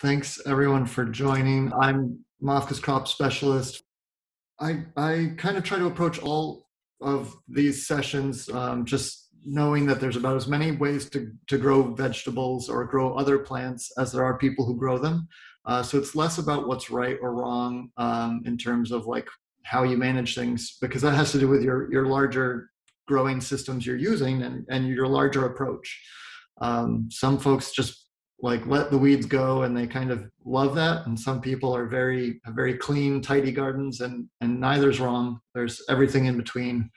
Thanks everyone for joining. I'm MOFGA's crop specialist. I, I kind of try to approach all of these sessions um, just knowing that there's about as many ways to, to grow vegetables or grow other plants as there are people who grow them. Uh, so it's less about what's right or wrong um, in terms of like how you manage things because that has to do with your, your larger growing systems you're using and, and your larger approach. Um, some folks just like let the weeds go and they kind of love that. And some people are very very clean tidy gardens and and neither's wrong. There's everything in between.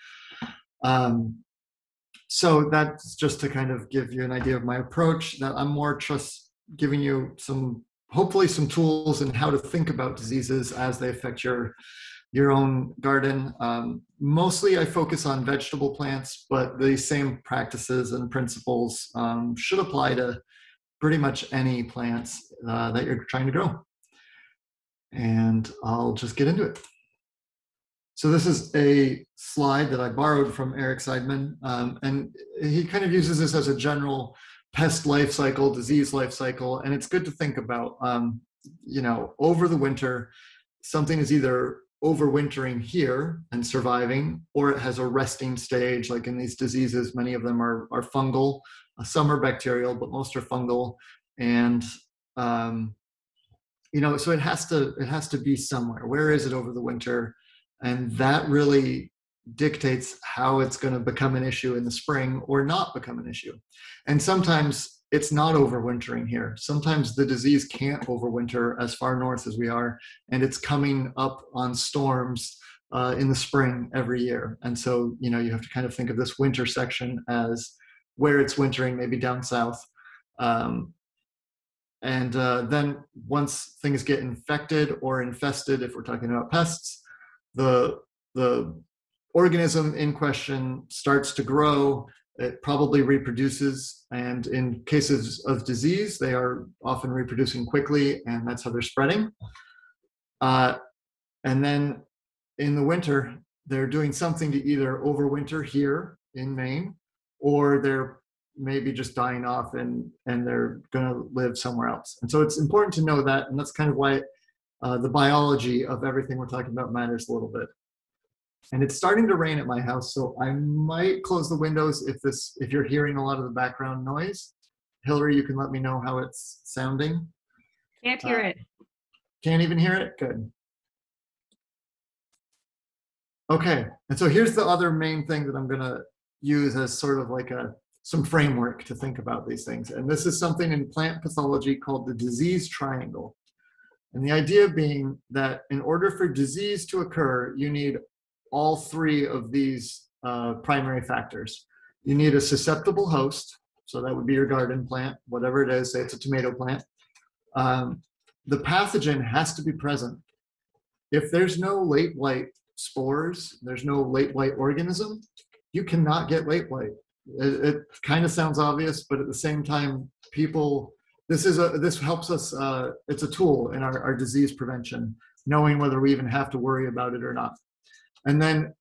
Um, so that's just to kind of give you an idea of my approach that i'm more just giving you some hopefully some tools in how to think about diseases as they affect your your own garden. Um, mostly i focus on vegetable plants but the same practices and principles um, should apply to pretty much any plants uh, that you're trying to grow. And I'll just get into it. So this is a slide that I borrowed from Eric Sideman, um, and he kind of uses this as a general pest life cycle, disease life cycle, and it's good to think about. Um, you know, over the winter, something is either overwintering here and surviving, or it has a resting stage. Like in these diseases, many of them are, are fungal, some are bacterial, but most are fungal. And um, you know, so it has to it has to be somewhere. Where is it over the winter? And that really dictates how it's going to become an issue in the spring or not become an issue. And sometimes it's not overwintering here. Sometimes the disease can't overwinter as far north as we are, and it's coming up on storms uh, in the spring every year. And so, you know, you have to kind of think of this winter section as where it's wintering, maybe down south. Um, and uh, then once things get infected or infested, if we're talking about pests, the the organism in question starts to grow. It probably reproduces, and in cases of disease, they are often reproducing quickly, and that's how they're spreading. Uh, and then in the winter, they're doing something to either overwinter here in Maine or they're maybe just dying off and and they're going to live somewhere else. And so it's important to know that and that's kind of why uh, the biology of everything we're talking about matters a little bit. And it's starting to rain at my house so i might close the windows if this if you're hearing a lot of the background noise. Hillary you can let me know how it's sounding. Can't hear uh, it. can't even hear it? Good. Okay and so here's the other main thing that i'm going to use as sort of like a some framework to think about these things. And this is something in plant pathology called the disease triangle. And the idea being that in order for disease to occur, you need all three of these uh, primary factors. You need a susceptible host, so that would be your garden plant, whatever it is, say it's a tomato plant. Um, the pathogen has to be present. If there's no late blight spores, there's no late blight organism, you cannot get late blight. It, it kind of sounds obvious, but at the same time, people this is a this helps us. Uh, it's a tool in our, our disease prevention, knowing whether we even have to worry about it or not. And then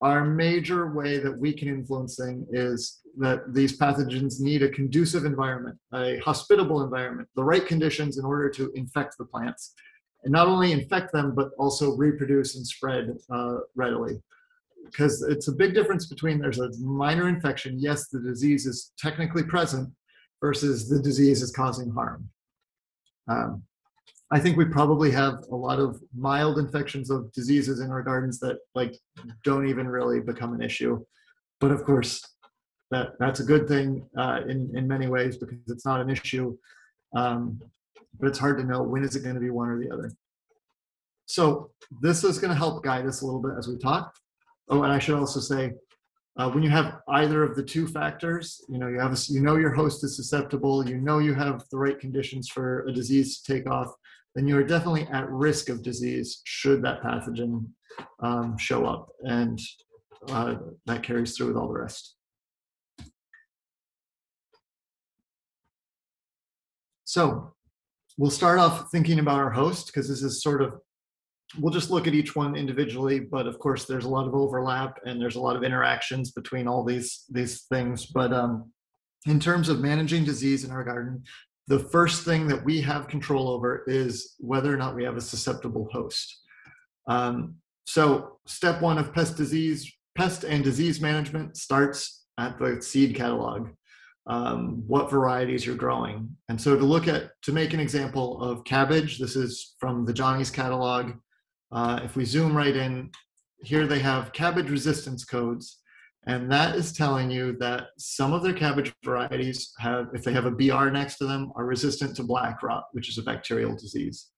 our major way that we can influence things is that these pathogens need a conducive environment, a hospitable environment, the right conditions in order to infect the plants. And not only infect them, but also reproduce and spread uh, readily because it's a big difference between there's a minor infection, yes, the disease is technically present, versus the disease is causing harm. Um, I think we probably have a lot of mild infections of diseases in our gardens that like don't even really become an issue. But of course, that that's a good thing uh, in in many ways because it's not an issue. Um, but it's hard to know when is it going to be one or the other. So this is going to help guide us a little bit as we talk. Oh, and I should also say, uh, when you have either of the two factors, you know you have a, you know your host is susceptible, you know you have the right conditions for a disease to take off, then you are definitely at risk of disease should that pathogen um, show up, and uh, that carries through with all the rest. So we'll start off thinking about our host because this is sort of we'll just look at each one individually but of course there's a lot of overlap and there's a lot of interactions between all these these things but um, in terms of managing disease in our garden the first thing that we have control over is whether or not we have a susceptible host. Um, so step one of pest disease, pest and disease management starts at the seed catalog. Um, what varieties you're growing. And so to look at, to make an example of cabbage, this is from the Johnny's catalog. Uh, if we zoom right in, here they have cabbage resistance codes. And that is telling you that some of their cabbage varieties have, if they have a BR next to them, are resistant to black rot, which is a bacterial disease,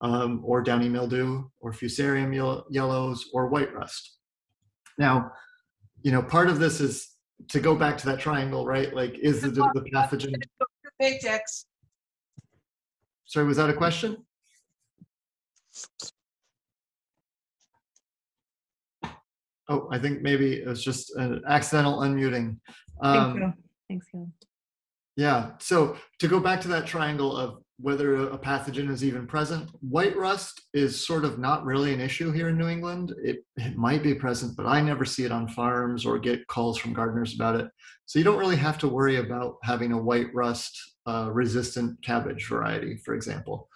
um, or downy mildew, or fusarium yellows, or white rust. Now, you know, part of this is to go back to that triangle, right? Like, is the, the pathogen? Sorry, was that a question? Oh, I think maybe it was just an accidental unmuting. Um, Thanks, Thanks, Gil. Yeah. So to go back to that triangle of whether a pathogen is even present, white rust is sort of not really an issue here in New England. It, it might be present, but I never see it on farms or get calls from gardeners about it. So you don't really have to worry about having a white rust uh, resistant cabbage variety, for example.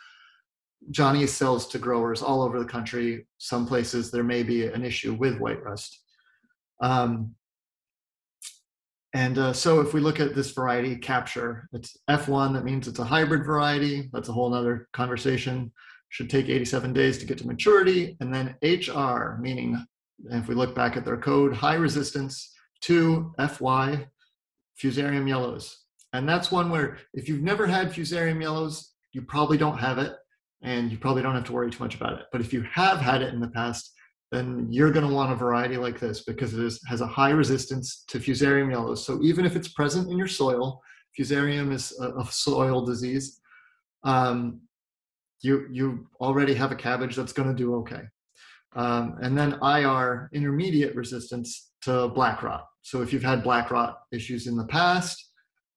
Johnny sells to growers all over the country. Some places there may be an issue with white rust. Um, and uh, so if we look at this variety capture, it's F1, that means it's a hybrid variety. That's a whole other conversation. Should take 87 days to get to maturity. And then HR, meaning, if we look back at their code, high resistance to FY, Fusarium yellows. And that's one where if you've never had Fusarium yellows, you probably don't have it and you probably don't have to worry too much about it. But if you have had it in the past, then you're going to want a variety like this because it is, has a high resistance to fusarium yellows. So even if it's present in your soil, fusarium is a, a soil disease, um, you, you already have a cabbage that's going to do okay. Um, and then IR, intermediate resistance to black rot. So if you've had black rot issues in the past,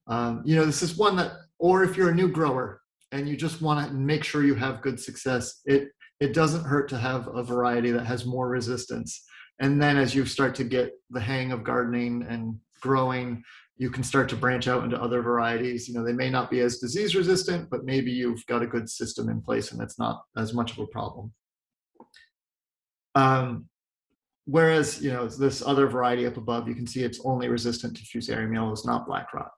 um, you know, this is one that, or if you're a new grower, and you just want to make sure you have good success, it it doesn't hurt to have a variety that has more resistance. And then as you start to get the hang of gardening and growing, you can start to branch out into other varieties. You know, they may not be as disease resistant, but maybe you've got a good system in place and it's not as much of a problem. Um, whereas, you know, this other variety up above, you can see it's only resistant to Fusarium yellows, not black rot,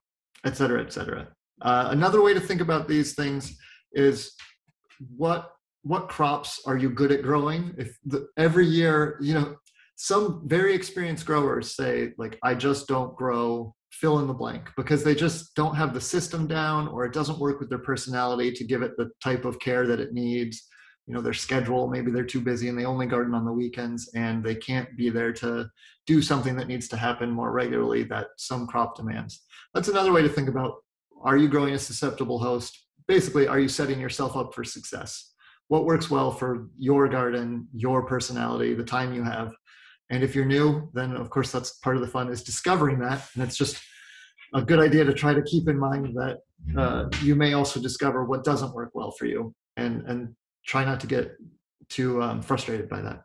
et cetera, et cetera. Uh, another way to think about these things is what what crops are you good at growing? If the, every year, you know, some very experienced growers say like I just don't grow fill in the blank because they just don't have the system down or it doesn't work with their personality to give it the type of care that it needs you know their schedule maybe they're too busy and they only garden on the weekends and they can't be there to do something that needs to happen more regularly that some crop demands that's another way to think about are you growing a susceptible host? Basically, are you setting yourself up for success? What works well for your garden, your personality, the time you have? And if you're new, then of course that's part of the fun is discovering that. And it's just a good idea to try to keep in mind that uh, you may also discover what doesn't work well for you and, and try not to get too um, frustrated by that.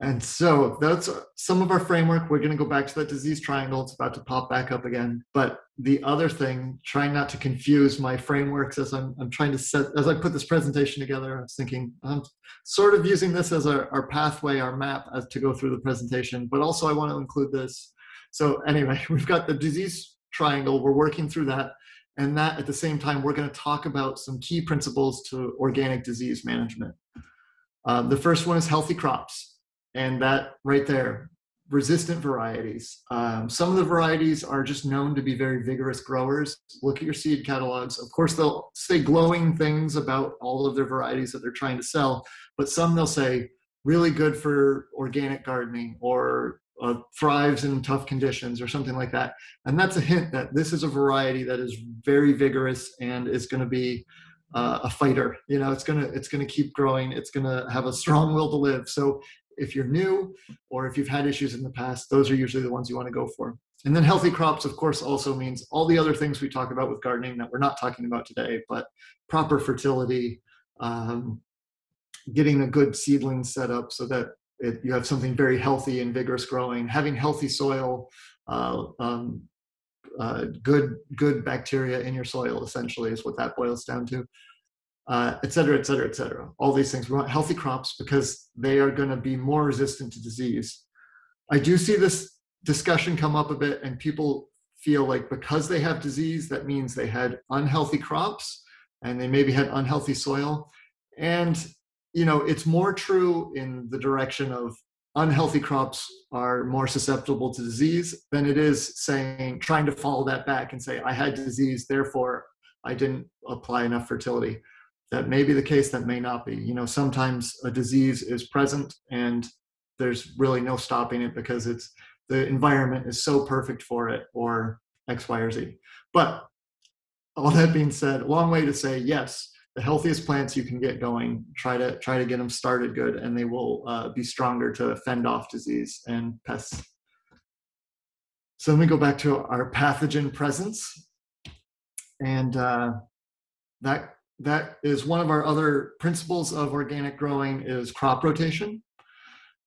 And so that's some of our framework. We're going to go back to that disease triangle. It's about to pop back up again. But the other thing, trying not to confuse my frameworks as I'm, I'm trying to set, as I put this presentation together, I was thinking I'm sort of using this as our, our pathway, our map as to go through the presentation, but also I want to include this. So anyway, we've got the disease triangle. We're working through that. And that at the same time, we're going to talk about some key principles to organic disease management. Um, the first one is healthy crops and that right there resistant varieties. Um, some of the varieties are just known to be very vigorous growers. Look at your seed catalogs. Of course they'll say glowing things about all of their varieties that they're trying to sell but some they'll say really good for organic gardening or uh, thrives in tough conditions or something like that. And that's a hint that this is a variety that is very vigorous and is going to be uh, a fighter. You know it's going to it's going to keep growing. It's going to have a strong will to live. So if you're new or if you've had issues in the past, those are usually the ones you want to go for. And then healthy crops, of course, also means all the other things we talk about with gardening that we're not talking about today, but proper fertility, um, getting a good seedling set up so that it, you have something very healthy and vigorous growing, having healthy soil, uh, um, uh, good good bacteria in your soil. Essentially, is what that boils down to. Uh, et cetera, et cetera, et cetera. All these things. We want healthy crops because they are going to be more resistant to disease. I do see this discussion come up a bit, and people feel like because they have disease, that means they had unhealthy crops and they maybe had unhealthy soil. And you know, it's more true in the direction of unhealthy crops are more susceptible to disease than it is saying trying to follow that back and say I had disease, therefore I didn't apply enough fertility. That may be the case, that may not be. You know, sometimes a disease is present and there's really no stopping it because it's the environment is so perfect for it or X, Y, or Z. But all that being said, a long way to say yes, the healthiest plants you can get going, try to try to get them started good, and they will uh, be stronger to fend off disease and pests. So let me go back to our pathogen presence, and uh, that that is one of our other principles of organic growing is crop rotation.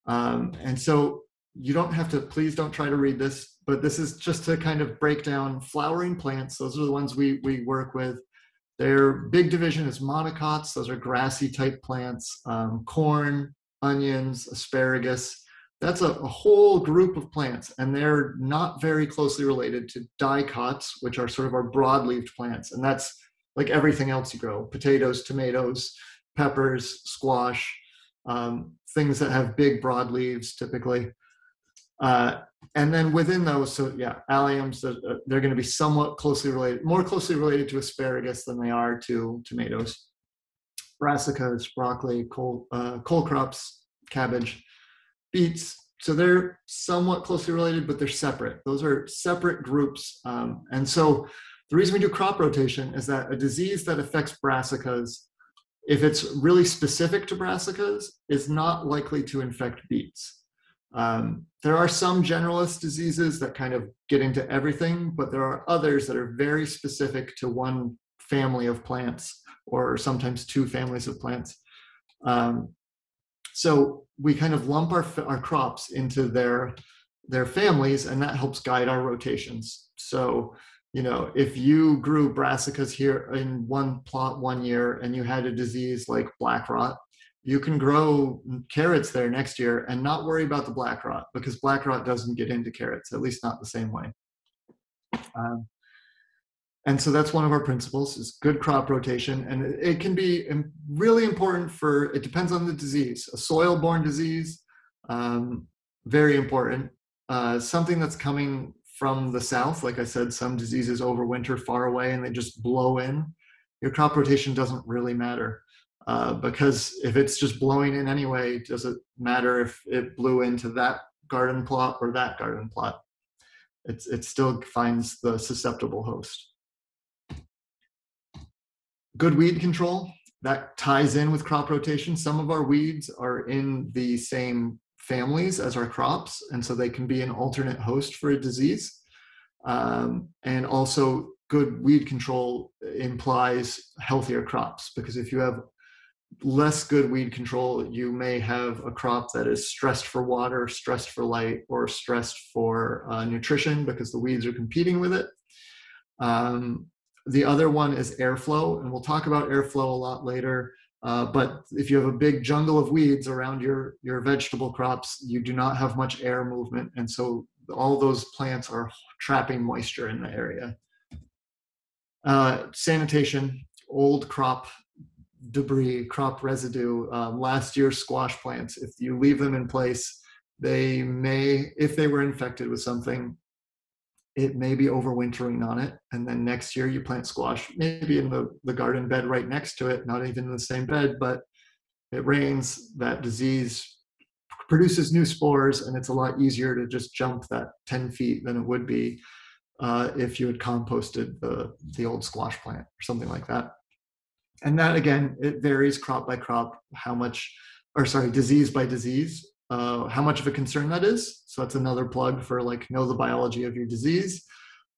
Um, and so you don't have to, please don't try to read this, but this is just to kind of break down flowering plants. Those are the ones we, we work with. Their big division is monocots. Those are grassy type plants, um, corn, onions, asparagus. That's a, a, whole group of plants, and they're not very closely related to dicots, which are sort of our broad-leaved plants. And that's like everything else you grow potatoes, tomatoes, peppers, squash, um, things that have big broad leaves typically. Uh, and then within those, so yeah, alliums, uh, they're going to be somewhat closely related, more closely related to asparagus than they are to tomatoes. Brassicas, broccoli, uh, cole crops, cabbage, beets. So they're somewhat closely related, but they're separate. Those are separate groups. Um, and so the reason we do crop rotation is that a disease that affects brassicas, if it's really specific to brassicas, is not likely to infect beets. Um, there are some generalist diseases that kind of get into everything, but there are others that are very specific to one family of plants or sometimes two families of plants. Um, so we kind of lump our, our crops into their, their families and that helps guide our rotations. So you know, if you grew brassicas here in one plot one year and you had a disease like black rot, you can grow carrots there next year and not worry about the black rot because black rot doesn't get into carrots, at least not the same way. Um, and so that's one of our principles is good crop rotation. And it can be really important for it depends on the disease. A soil borne disease um, very important. Uh, something that's coming from the south. Like I said, some diseases overwinter far away and they just blow in. Your crop rotation doesn't really matter uh, because if it's just blowing in anyway, does it matter if it blew into that garden plot or that garden plot? It's, it still finds the susceptible host. Good weed control, that ties in with crop rotation. Some of our weeds are in the same families as our crops, and so they can be an alternate host for a disease. Um, and also, good weed control implies healthier crops because if you have less good weed control, you may have a crop that is stressed for water, stressed for light, or stressed for uh, nutrition because the weeds are competing with it. Um, the other one is airflow, and we'll talk about airflow a lot later. Uh, but if you have a big jungle of weeds around your, your vegetable crops, you do not have much air movement. And so all those plants are trapping moisture in the area. Uh, sanitation, old crop debris, crop residue, um, last year's squash plants, if you leave them in place, they may, if they were infected with something, it may be overwintering on it and then next year you plant squash maybe in the, the garden bed right next to it not even in the same bed but it rains that disease produces new spores and it's a lot easier to just jump that 10 feet than it would be uh, if you had composted the, the old squash plant or something like that. And that again it varies crop by crop how much or sorry disease by disease uh, how much of a concern that is. So that's another plug for like know the biology of your disease,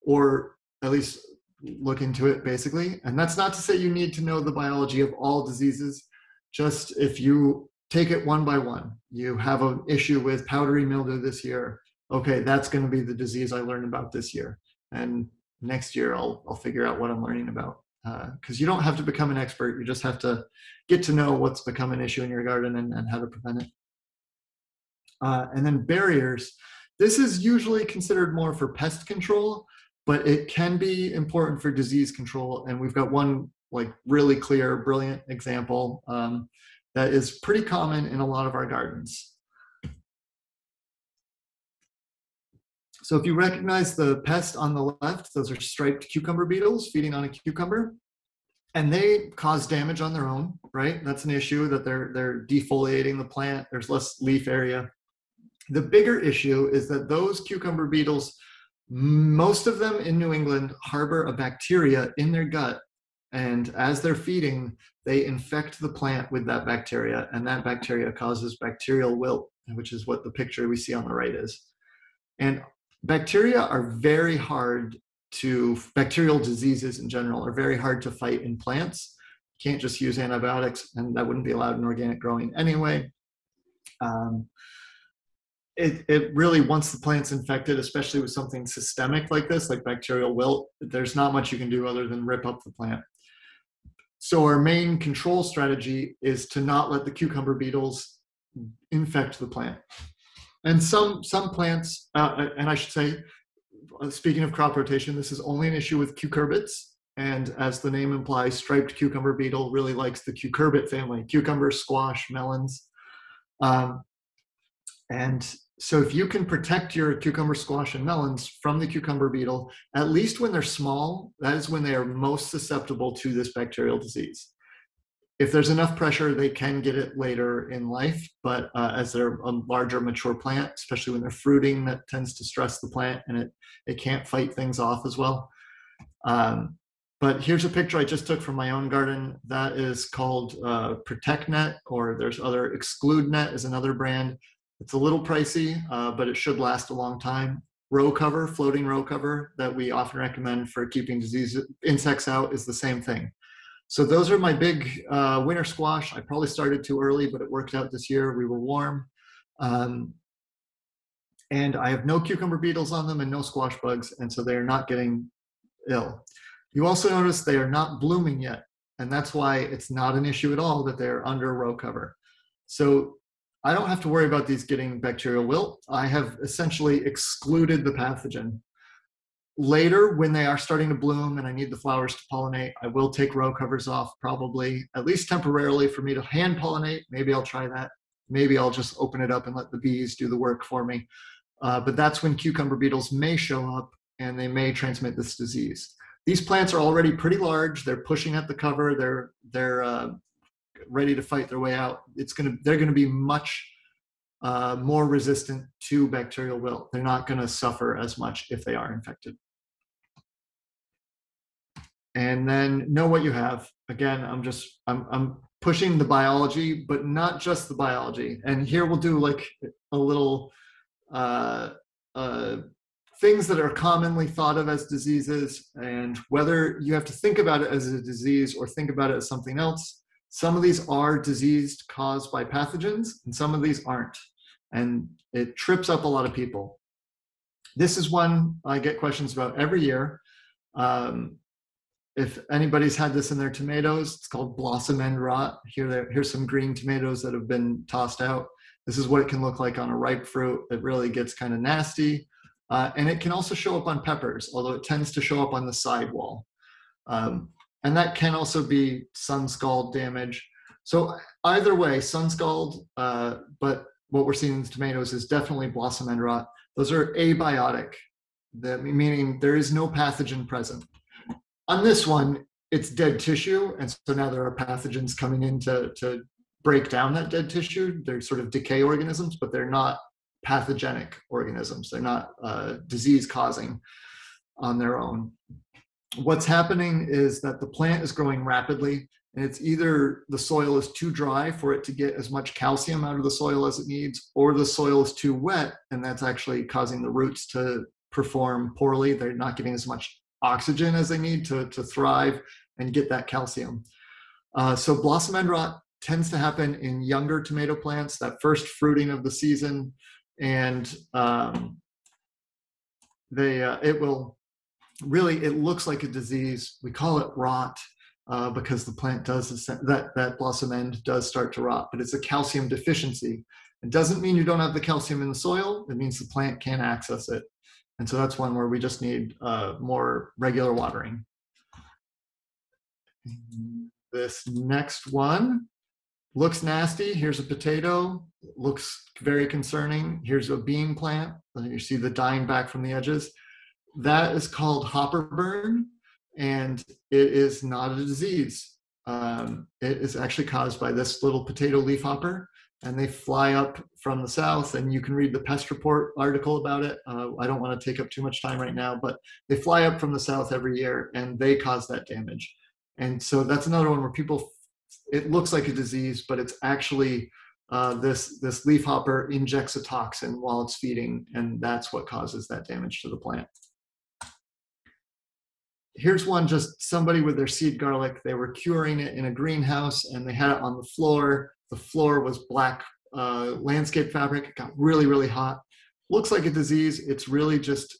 or at least look into it basically. And that's not to say you need to know the biology of all diseases. Just if you take it one by one, you have an issue with powdery mildew this year. Okay, that's going to be the disease I learned about this year. And next year I'll I'll figure out what I'm learning about. Because uh, you don't have to become an expert, you just have to get to know what's become an issue in your garden and, and how to prevent it. Uh, and then barriers. This is usually considered more for pest control, but it can be important for disease control. And we've got one like really clear, brilliant example um, that is pretty common in a lot of our gardens. So if you recognize the pest on the left, those are striped cucumber beetles feeding on a cucumber. And they cause damage on their own, right? That's an issue that they're they're defoliating the plant. There's less leaf area. The bigger issue is that those cucumber beetles, most of them in New England, harbor a bacteria in their gut. And as they're feeding, they infect the plant with that bacteria, and that bacteria causes bacterial wilt, which is what the picture we see on the right is. And bacteria are very hard to bacterial diseases in general are very hard to fight in plants can't just use antibiotics and that wouldn't be allowed in organic growing anyway um, it, it really once the plant's infected especially with something systemic like this like bacterial wilt there's not much you can do other than rip up the plant so our main control strategy is to not let the cucumber beetles infect the plant and some some plants, uh, and I should say, speaking of crop rotation, this is only an issue with cucurbits. And as the name implies, striped cucumber beetle really likes the cucurbit family: cucumber, squash, melons. Um, and so, if you can protect your cucumber, squash, and melons from the cucumber beetle, at least when they're small, that is when they are most susceptible to this bacterial disease if there's enough pressure, they can get it later in life. But uh, as they're a larger, mature plant, especially when they're fruiting, that tends to stress the plant, and it it can't fight things off as well. Um, but here's a picture I just took from my own garden. That is called uh, ProtekNet, or there's other Exclude Net is another brand. It's a little pricey, uh, but it should last a long time. Row cover, floating row cover that we often recommend for keeping disease insects out is the same thing. So those are my big uh, winter squash. I probably started too early, but it worked out this year. We were warm. Um, and I have no cucumber beetles on them and no squash bugs, and so they are not getting ill. You also notice they are not blooming yet, and that's why it's not an issue at all that they're under row cover. So I don't have to worry about these getting bacterial wilt. I have essentially excluded the pathogen later when they are starting to bloom and I need the flowers to pollinate, I will take row covers off probably at least temporarily for me to hand pollinate. Maybe I'll try that. Maybe I'll just open it up and let the bees do the work for me. Uh, but that's when cucumber beetles may show up and they may transmit this disease. These plants are already pretty large. They're pushing at the cover. They're they're uh, ready to fight their way out. It's gonna they're gonna be much uh, more resistant to bacterial wilt. They're not going to suffer as much if they are infected and then know what you have. Again, I'm just I'm I'm pushing the biology, but not just the biology. And here we'll do like a little uh, uh, things that are commonly thought of as diseases, and whether you have to think about it as a disease or think about it as something else. Some of these are diseased caused by pathogens, and some of these aren't. And it trips up a lot of people. This is one I get questions about every year. Um, if anybody's had this in their tomatoes, it's called blossom end rot. Here, here's some green tomatoes that have been tossed out. This is what it can look like on a ripe fruit. It really gets kind of nasty. Uh, and it can also show up on peppers, although it tends to show up on the sidewall. Um, and that can also be sun scald damage. So either way, sun scald, uh, but what we're seeing in tomatoes is definitely blossom end rot. Those are abiotic, that, meaning there is no pathogen present. On this one, it's dead tissue, and so now there are pathogens coming in to, to break down that dead tissue. They're sort of decay organisms, but they're not pathogenic organisms. They're not uh, disease causing on their own. What's happening is that the plant is growing rapidly, and it's either the soil is too dry for it to get as much calcium out of the soil as it needs, or the soil is too wet, and that's actually causing the roots to perform poorly. They're not getting as much oxygen as they need to, to thrive and get that calcium. Uh, so blossom end rot tends to happen in younger tomato plants, that first fruiting of the season, and um, they uh, it will really it looks like a disease. We call it rot uh, because the plant does that that blossom end does start to rot, but it's a calcium deficiency. It doesn't mean you don't have the calcium in the soil. It means the plant can't access it, and so that's one where we just need uh, more regular watering. This next one looks nasty. Here's a potato. Looks very concerning. Here's a bean plant. You see the dying back from the edges. That is called hopper burn, and it is not a disease. Um, it is actually caused by this little potato leaf hopper, and they fly up from the south. And you can read the pest report article about it. Uh, I don't want to take up too much time right now, but they fly up from the south every year, and they cause that damage. And so that's another one where people, it looks like a disease, but it's actually uh, this this leaf hopper injects a toxin while it's feeding, and that's what causes that damage to the plant here's one just somebody with their seed garlic. They were curing it in a greenhouse and they had it on the floor. The floor was black uh, landscape fabric. It got really, really hot. Looks like a disease. It's really just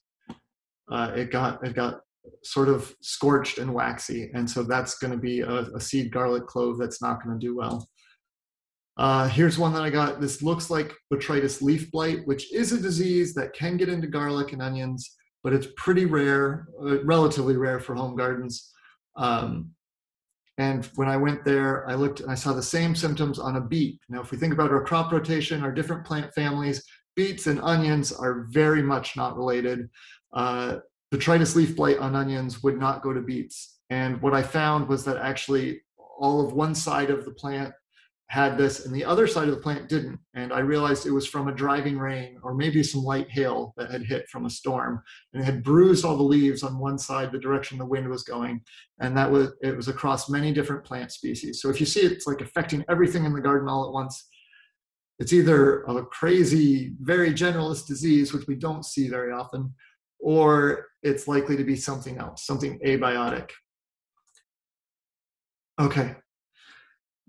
uh, it got it got sort of scorched and waxy, and so that's going to be a, a, seed garlic clove that's not going to do well. Uh, here's one that I got. This looks like botrytis leaf blight, which is a disease that can get into garlic and onions but it's pretty rare, uh, relatively rare for home gardens. Um, and when I went there, I looked and I saw the same symptoms on a beet. Now, if we think about our crop rotation, our different plant families, beets and onions are very much not related. Uh, botrytis leaf blight on onions would not go to beets. And what I found was that actually all of one side of the plant had this and the other side of the plant didn't. And I realized it was from a driving rain or maybe some light hail that had hit from a storm and it had bruised all the leaves on one side, the direction the wind was going. And that was, it was across many different plant species. So if you see it's like affecting everything in the garden all at once, it's either a crazy, very generalist disease, which we don't see very often, or it's likely to be something else, something abiotic. Okay,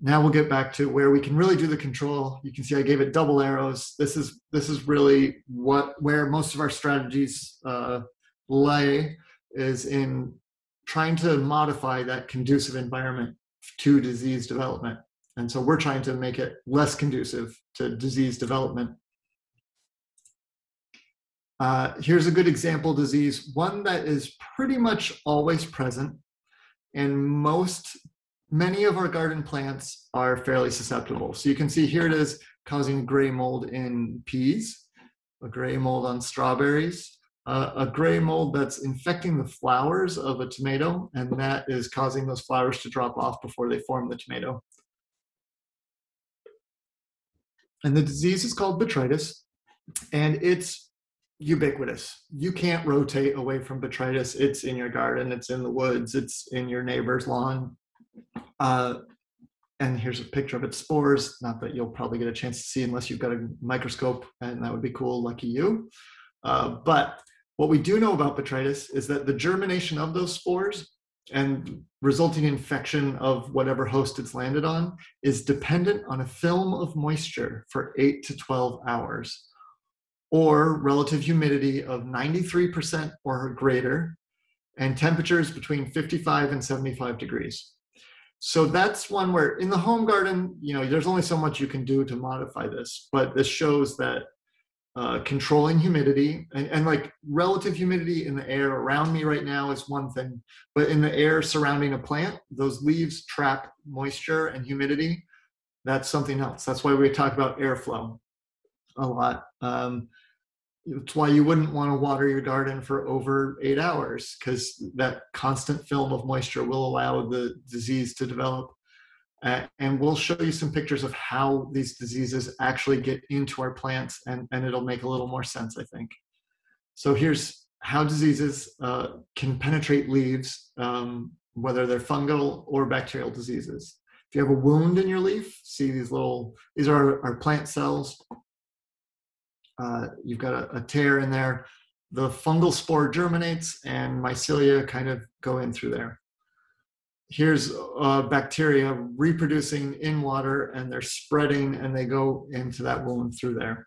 now we'll get back to where we can really do the control. You can see I gave it double arrows. This is this is really what where most of our strategies uh, lay is in trying to modify that conducive environment to disease development. And so we're trying to make it less conducive to disease development. Uh, here's a good example disease, one that is pretty much always present and most many of our garden plants are fairly susceptible. So you can see here it is causing gray mold in peas, a gray mold on strawberries, uh, a gray mold that's infecting the flowers of a tomato, and that is causing those flowers to drop off before they form the tomato. And the disease is called botrytis, and it's ubiquitous. You can't rotate away from botrytis. It's in your garden, it's in the woods, it's in your neighbor's lawn. Uh, and here's a picture of its spores. Not that you'll probably get a chance to see unless you've got a microscope, and that would be cool, lucky you. Uh, but what we do know about botrytis is that the germination of those spores and resulting infection of whatever host it's landed on is dependent on a film of moisture for 8 to 12 hours or relative humidity of 93% or greater and temperatures between 55 and 75 degrees so that's one where in the home garden you know there's only so much you can do to modify this but this shows that uh, controlling humidity and, and like relative humidity in the air around me right now is one thing but in the air surrounding a plant those leaves trap moisture and humidity. That's something else. That's why we talk about airflow a lot. Um, it's why you wouldn't want to water your garden for over eight hours because that constant film of moisture will allow the disease to develop. Uh, and we'll show you some pictures of how these diseases actually get into our plants, and, and it'll make a little more sense, I think. So here's how diseases uh, can penetrate leaves, um, whether they're fungal or bacterial diseases. If you have a wound in your leaf, see these little, these are our, our plant cells uh, you've got a, a, tear in there. The fungal spore germinates and mycelia kind of go in through there. Here's bacteria reproducing in water and they're spreading and they go into that wound through there.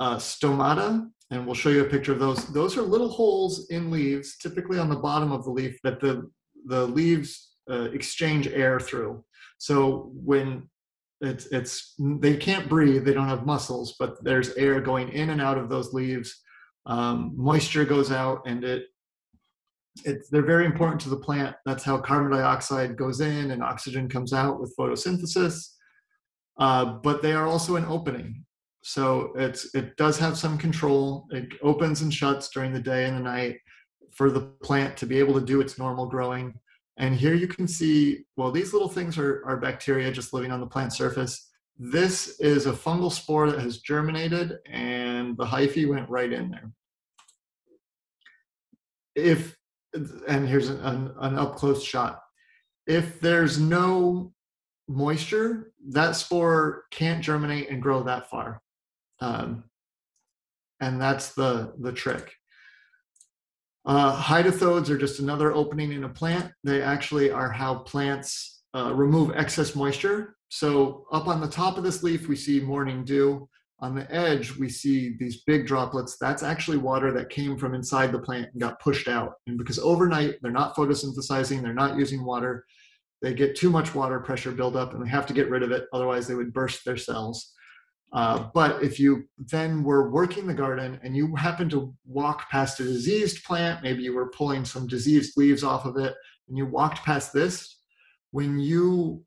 Uh, stomata and we'll show you a picture of those. Those are little holes in leaves, typically on the bottom of the leaf, that the the leaves uh, exchange air through. So when it's it's they can't breathe, they don't have muscles, but there's air going in and out of those leaves. Um, moisture goes out, and it it's they're very important to the plant. That's how carbon dioxide goes in and oxygen comes out with photosynthesis. Uh, but they are also an opening. So it's it does have some control. It opens and shuts during the day and the night for the plant to be able to do its normal growing. And here you can see, well, these little things are, are bacteria just living on the plant surface. This is a fungal spore that has germinated and the hyphae went right in there. If and here's an, an, up close shot. If there's no moisture, that spore can't germinate and grow that far. Um, and that's the, the trick. Uh, are just another opening in a plant. They actually are how plants uh, remove excess moisture. So up on the top of this leaf, we see morning dew on the edge, we see these big droplets. That's actually water that came from inside the plant and got pushed out. And because overnight they're not photosynthesizing, they're not using water, they get too much water pressure buildup and they have to get rid of it. Otherwise, they would burst their cells. Uh, but if you then were working the garden and you happen to walk past a diseased plant, maybe you were pulling some diseased leaves off of it, and you walked past this, when you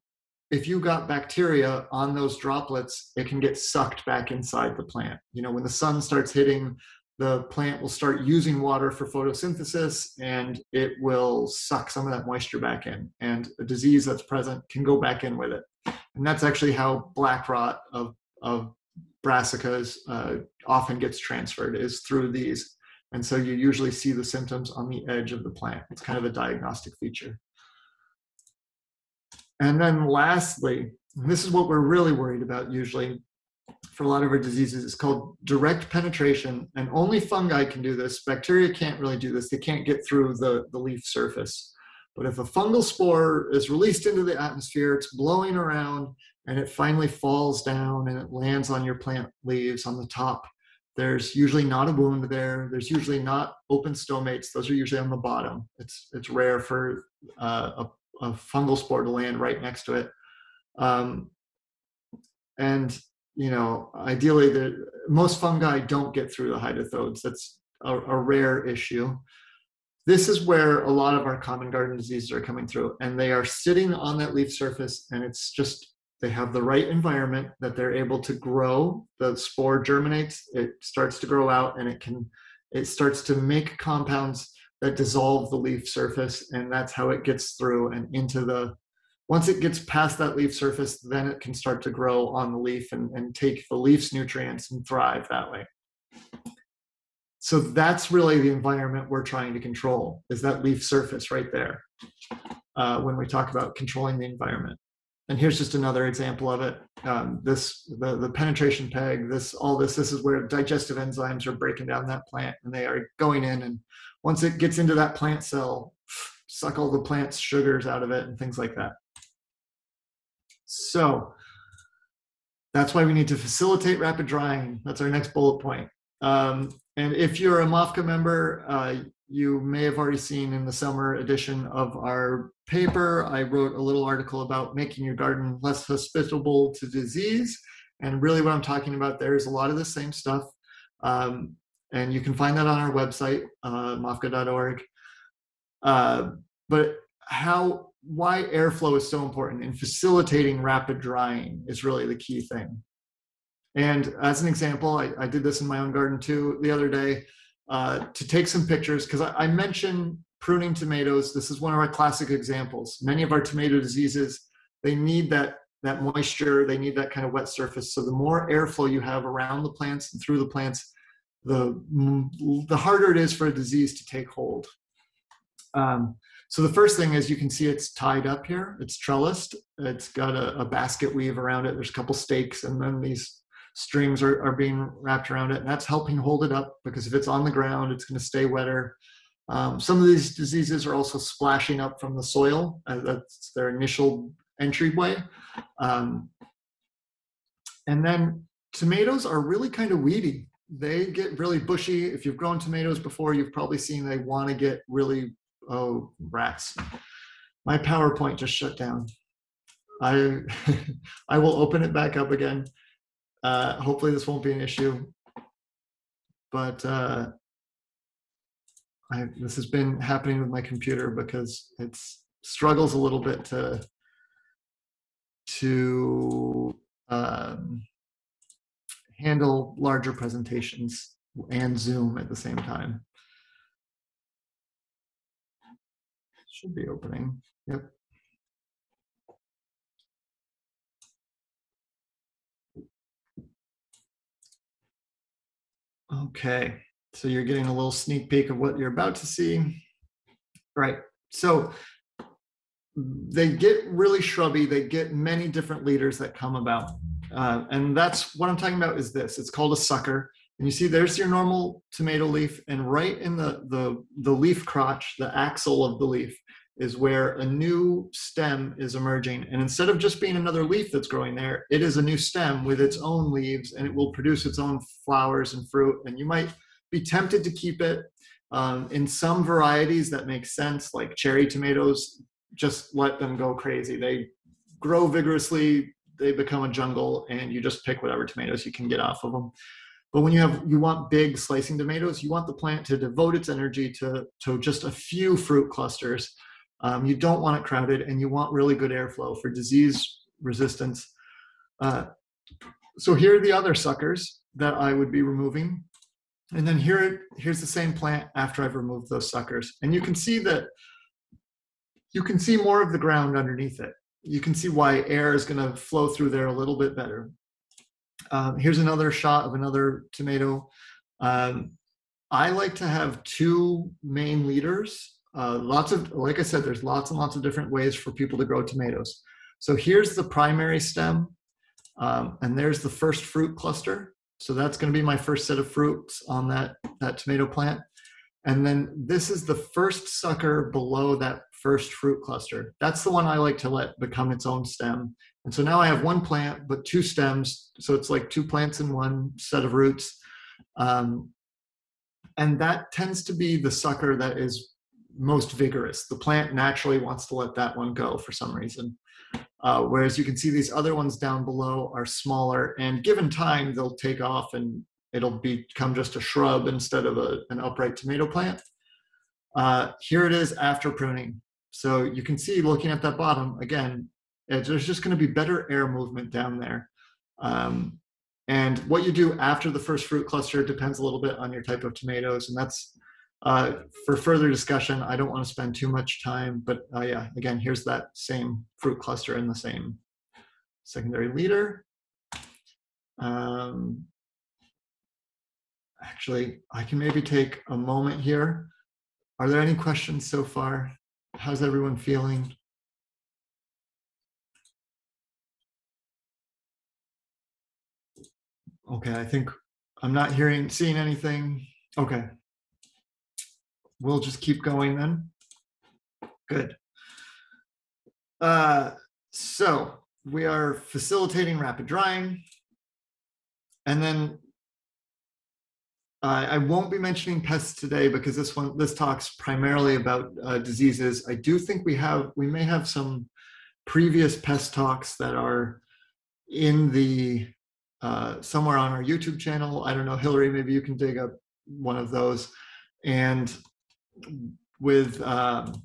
if you got bacteria on those droplets, it can get sucked back inside the plant. You know, when the sun starts hitting, the plant will start using water for photosynthesis and it will suck some of that moisture back in. And a disease that's present can go back in with it. And that's actually how black rot of, of brassicas uh, often gets transferred is through these. And so you usually see the symptoms on the edge of the plant. It's kind of a diagnostic feature. And then lastly, and this is what we're really worried about usually for a lot of our diseases, it's called direct penetration. And only fungi can do this. Bacteria can't really do this. They can't get through the, the leaf surface. But if a fungal spore is released into the atmosphere, it's blowing around and it finally falls down and it lands on your plant leaves on the top. There's usually not a wound there. There's usually not open stomates. Those are usually on the bottom. It's it's rare for uh, a a fungal spore to land right next to it. Um, and you know, ideally, the most fungi don't get through the hydathodes. That's a, a rare issue. This is where a lot of our common garden diseases are coming through, and they are sitting on that leaf surface, and it's just they have the right environment that they're able to grow. The spore germinates, it starts to grow out, and it can it starts to make compounds that dissolve the leaf surface and that's how it gets through and into the once it gets past that leaf surface then it can start to grow on the leaf and, and take the leaf's nutrients and thrive that way so that's really the environment we're trying to control is that leaf surface right there uh, when we talk about controlling the environment and here's just another example of it. Um, this the, the penetration peg this all this this is where digestive enzymes are breaking down that plant and they are going in. And once it gets into that plant cell suck all the plant's sugars out of it and things like that. So that's why we need to facilitate rapid drying. That's our next bullet point. Um, and if you're a MOFGA member, uh, you may have already seen in the summer edition of our paper, I wrote a little article about making your garden less hospitable to disease. And really, what I'm talking about there is a lot of the same stuff. Um, and you can find that on our website, uh. Uh, but how, why airflow is so important in facilitating rapid drying is really the key thing. And as an example, I, I did this in my own garden too the other day uh, to take some pictures because I, I mentioned pruning tomatoes. This is one of our classic examples. Many of our tomato diseases, they need that that moisture, they need that kind of wet surface. So the more airflow you have around the plants and through the plants, the the harder it is for a disease to take hold. Um, so the first thing is you can see it's tied up here. It's trellised. It's got a, a basket weave around it. There's a couple stakes, and then these strings are, are being wrapped around it and that's helping hold it up because if it's on the ground it's going to stay wetter um, some of these diseases are also splashing up from the soil uh, that's their initial entryway um, and then tomatoes are really kind of weedy they get really bushy. If you've grown tomatoes before, you've probably seen they want to get really, oh, rats. My PowerPoint just shut down. I, I will open it back up again. Uh, hopefully this won't be an issue. But uh, I, this has been happening with my computer because it struggles a little bit to to um, handle larger presentations and Zoom at the same time. Should be opening. Yep. Okay, so you're getting a little sneak peek of what you're about to see. Right, so they get really shrubby, they get many different leaders that come about. Uh, and that's what I'm talking about is this, it's called a sucker. And you see there's your normal tomato leaf and right in the, the, the leaf crotch, the axil of the leaf, is where a new stem is emerging. And instead of just being another leaf that's growing there, it is a new stem with its own leaves and it will produce its own flowers and fruit. And you might be tempted to keep it. Um, in some varieties that make sense, like cherry tomatoes, just let them go crazy. They grow vigorously, they become a jungle, and you just pick whatever tomatoes you can get off of them. But when you have you want big slicing tomatoes, you want the plant to devote its energy to, to just a few fruit clusters um, you don't want it crowded, and you want really good airflow for disease resistance. Uh, so here are the other suckers that I would be removing. And then here, here's the same plant after I've removed those suckers. And you can see that you can see more of the ground underneath it. You can see why air is going to flow through there a little bit better. Um, here's another shot of another tomato. Um, I like to have two main leaders uh, lots of, like I said, there's lots and lots of different ways for people to grow tomatoes. So here's the primary stem, um, and there's the first fruit cluster. So that's going to be my first set of fruits on that, that tomato plant. And then this is the first sucker below that first fruit cluster. That's the one I like to let become its own stem. And so now I have one plant, but two stems. So it's like two plants in one set of roots. Um, and that tends to be the sucker that is most vigorous. The plant naturally wants to let that one go for some reason. Uh, whereas you can see these other ones down below are smaller and given time, they'll take off and it'll become just a shrub instead of a, an upright tomato plant. Uh, here it is after pruning. So you can see looking at that bottom, again, there's just gonna be better air movement down there. Um, and what you do after the first fruit cluster depends a little bit on your type of tomatoes. And that's uh, for further discussion, I don't want to spend too much time, but uh, yeah, again, here's that same fruit cluster and the same secondary leader. Um, actually, I can maybe take a moment here. Are there any questions so far? How's everyone feeling? Okay, I think I'm not hearing, seeing anything. Okay, we'll just keep going then. Good. Uh, so we are facilitating rapid drying. And then uh, I won't be mentioning pests today because this one, this talks primarily about uh, diseases. I do think we have, we may have some previous pest talks that are in the, uh, somewhere on our YouTube channel. I don't know, Hillary, maybe you can dig up one of those. And with um,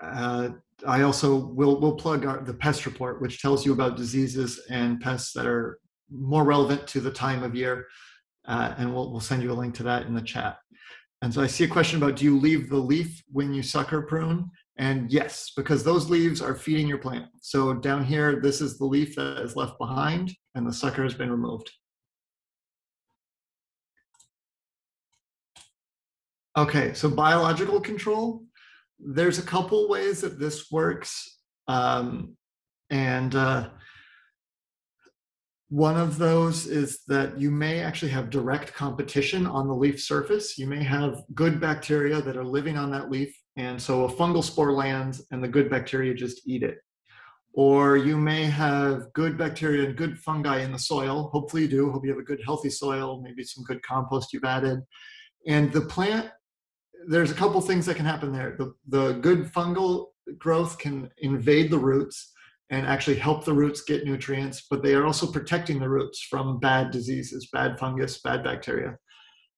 uh, I also will will plug our, the pest report, which tells you about diseases and pests that are more relevant to the time of year, uh, and we'll we'll send you a link to that in the chat. And so I see a question about do you leave the leaf when you sucker prune? And yes, because those leaves are feeding your plant. So down here, this is the leaf that is left behind, and the sucker has been removed. Okay, so biological control. There's a couple ways that this works. Um, and uh, one of those is that you may actually have direct competition on the leaf surface. You may have good bacteria that are living on that leaf. And so a fungal spore lands and the good bacteria just eat it. or you may have good bacteria and good fungi in the soil. Hopefully, you do. Hope you have a good, healthy soil, maybe some good compost you've added. And the plant, there's a couple things that can happen there. The, the good fungal growth can invade the roots and actually help the roots get nutrients, but they are also protecting the roots from bad diseases, bad fungus, bad bacteria.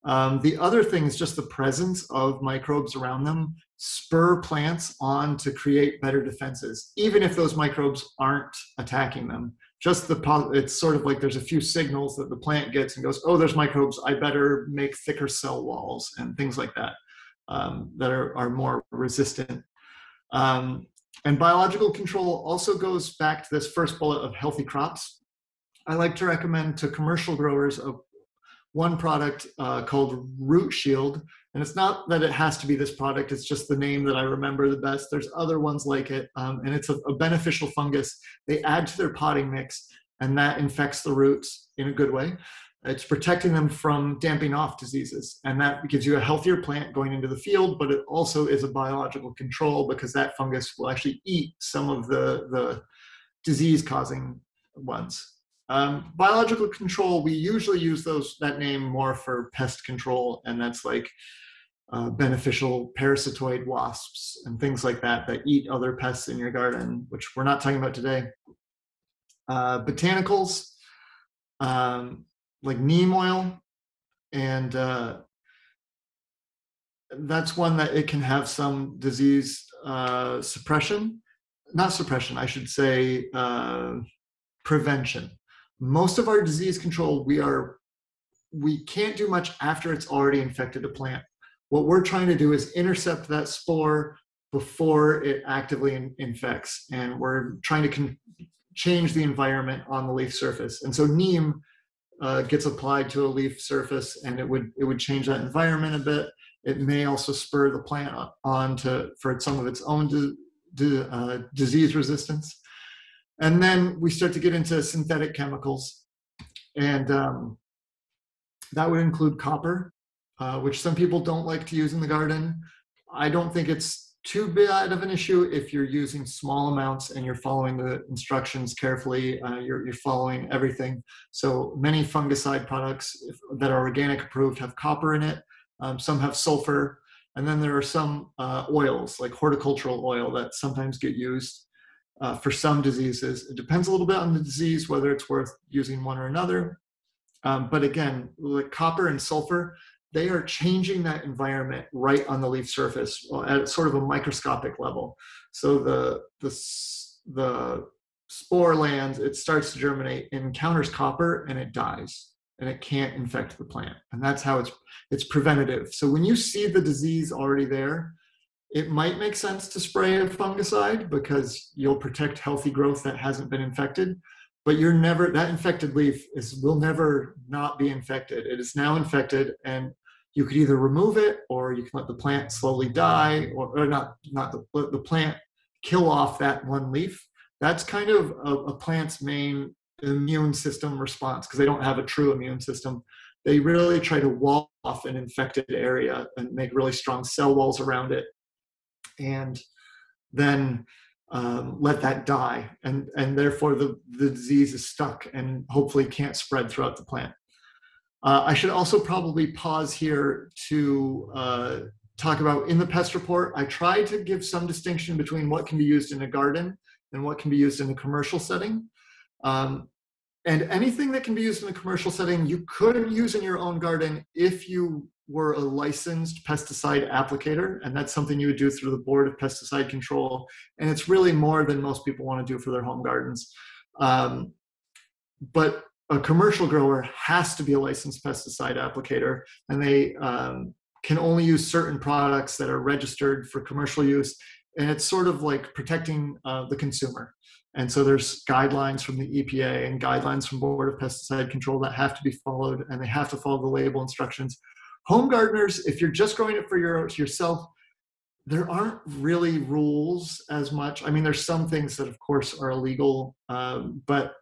Um, the other thing is just the presence of microbes around them spur plants on to create better defenses, even if those microbes aren't attacking them. Just the it's sort of like there's a few signals that the plant gets and goes, oh, there's microbes. I better make thicker cell walls and things like that um, that are, are more resistant. Um, and biological control also goes back to this first bullet of healthy crops. I like to recommend to commercial growers a one product uh, called Root Shield. And it's not that it has to be this product, it's just the name that I remember the best. There's other ones like it, um, and it's a, a beneficial fungus. They add to their potting mix, and that infects the roots in a good way. It's protecting them from damping off diseases, and that gives you a healthier plant going into the field. But it also is a biological control because that fungus will actually eat some of the the disease-causing ones. Um, biological control, we usually use those that name more for pest control, and that's like uh, beneficial parasitoid wasps and things like that that eat other pests in your garden, which we're not talking about today. Uh, botanicals, um, like neem oil, and uh, that's one that it can have some disease uh, suppression, not suppression, I should say uh, prevention. Most of our disease control we are we can't do much after it's already infected a plant. What we're trying to do is intercept that spore before it actively in, infects and we're trying to con- change the environment on the leaf surface. And so neem uh, gets applied to a leaf surface and it would it would change that environment a bit it may also spur the plant on to for some of its own di- di- uh, disease resistance and then we start to get into synthetic chemicals. And um, that would include copper, uh, which some people don't like to use in the garden. I don't think it's too bad of an issue if you're using small amounts and you're following the instructions carefully. Uh, you're, you're, following everything. So many fungicide products that are organic approved have copper in it. Um, some have sulfur. And then there are some uh, oils, like horticultural oil, that sometimes get used uh, for some diseases. It depends a little bit on the disease, whether it's worth using one or another. Um, but again, like copper and sulfur, they are changing that environment right on the leaf surface at sort of a microscopic level. So the the the spore lands, it starts to germinate, encounters copper, and it dies, and it can't infect the plant. And that's how it's it's preventative. So when you see the disease already there, it might make sense to spray a fungicide because you'll protect healthy growth that hasn't been infected but you're never that infected leaf is will never not be infected it is now infected and you could either remove it or you can let the plant slowly die or, or not not the, the plant kill off that one leaf. That's kind of a, a plant's main immune system response because they don't have a true immune system. They really try to wall off an infected area and make really strong cell walls around it and then um, let that die. And and therefore the, the disease is stuck and hopefully can't spread throughout the plant uh, i should also probably pause here to uh, talk about in the pest report i try to give some distinction between what can be used in a garden and what can be used in a commercial setting um, and anything that can be used in a commercial setting you could use in your own garden if you were a licensed pesticide applicator, and that's something you would do through the Board of Pesticide Control. And it's really more than most people want to do for their home gardens. Um, but a commercial grower has to be a licensed pesticide applicator, and they um, can only use certain products that are registered for commercial use. And it's sort of like protecting uh, the consumer. And so there's guidelines from the EPA and guidelines from Board of Pesticide Control that have to be followed, and they have to follow the label instructions home gardeners, if you're just growing it for your, yourself, there aren't really rules as much. I mean, there's some things that, of course, are illegal, um, but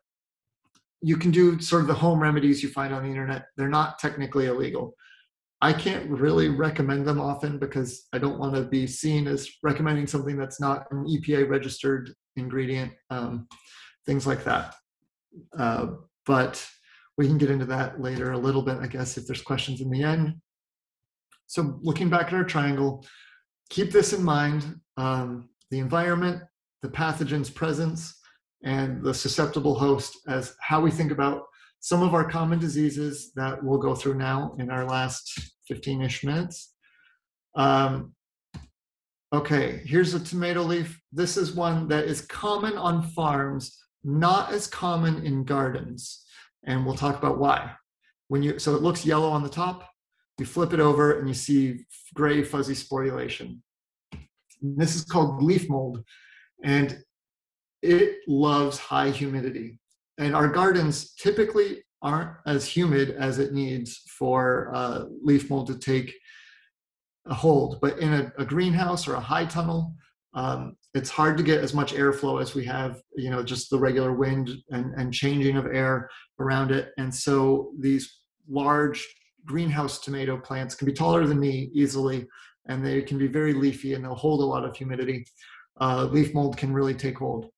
you can do sort of the home remedies you find on the internet. They're not technically illegal. I can't really recommend them often because I don't want to be seen as recommending something that's not an EPA registered ingredient, um, things like that. Uh, but we can get into that later a little bit, I guess, if there's questions in the end. So looking back at our triangle, keep this in mind. Um, the environment, the pathogen's presence, and the susceptible host as how we think about some of our common diseases that we'll go through now in our last 15-ish minutes. Um, okay, here's a tomato leaf. This is one that is common on farms, not as common in gardens. And we'll talk about why. When you So it looks yellow on the top, you flip it over and you see gray fuzzy sporulation. This is called leaf mold. And it loves high humidity. And our gardens typically aren't as humid as it needs for uh, leaf mold to take a hold. But in a, a greenhouse or a high tunnel, um, it's hard to get as much airflow as we have, you know, just the regular wind and, and changing of air around it. And so these large greenhouse tomato plants can be taller than me easily, and they can be very leafy and they'll hold a lot of humidity. Uh, leaf mold can really take hold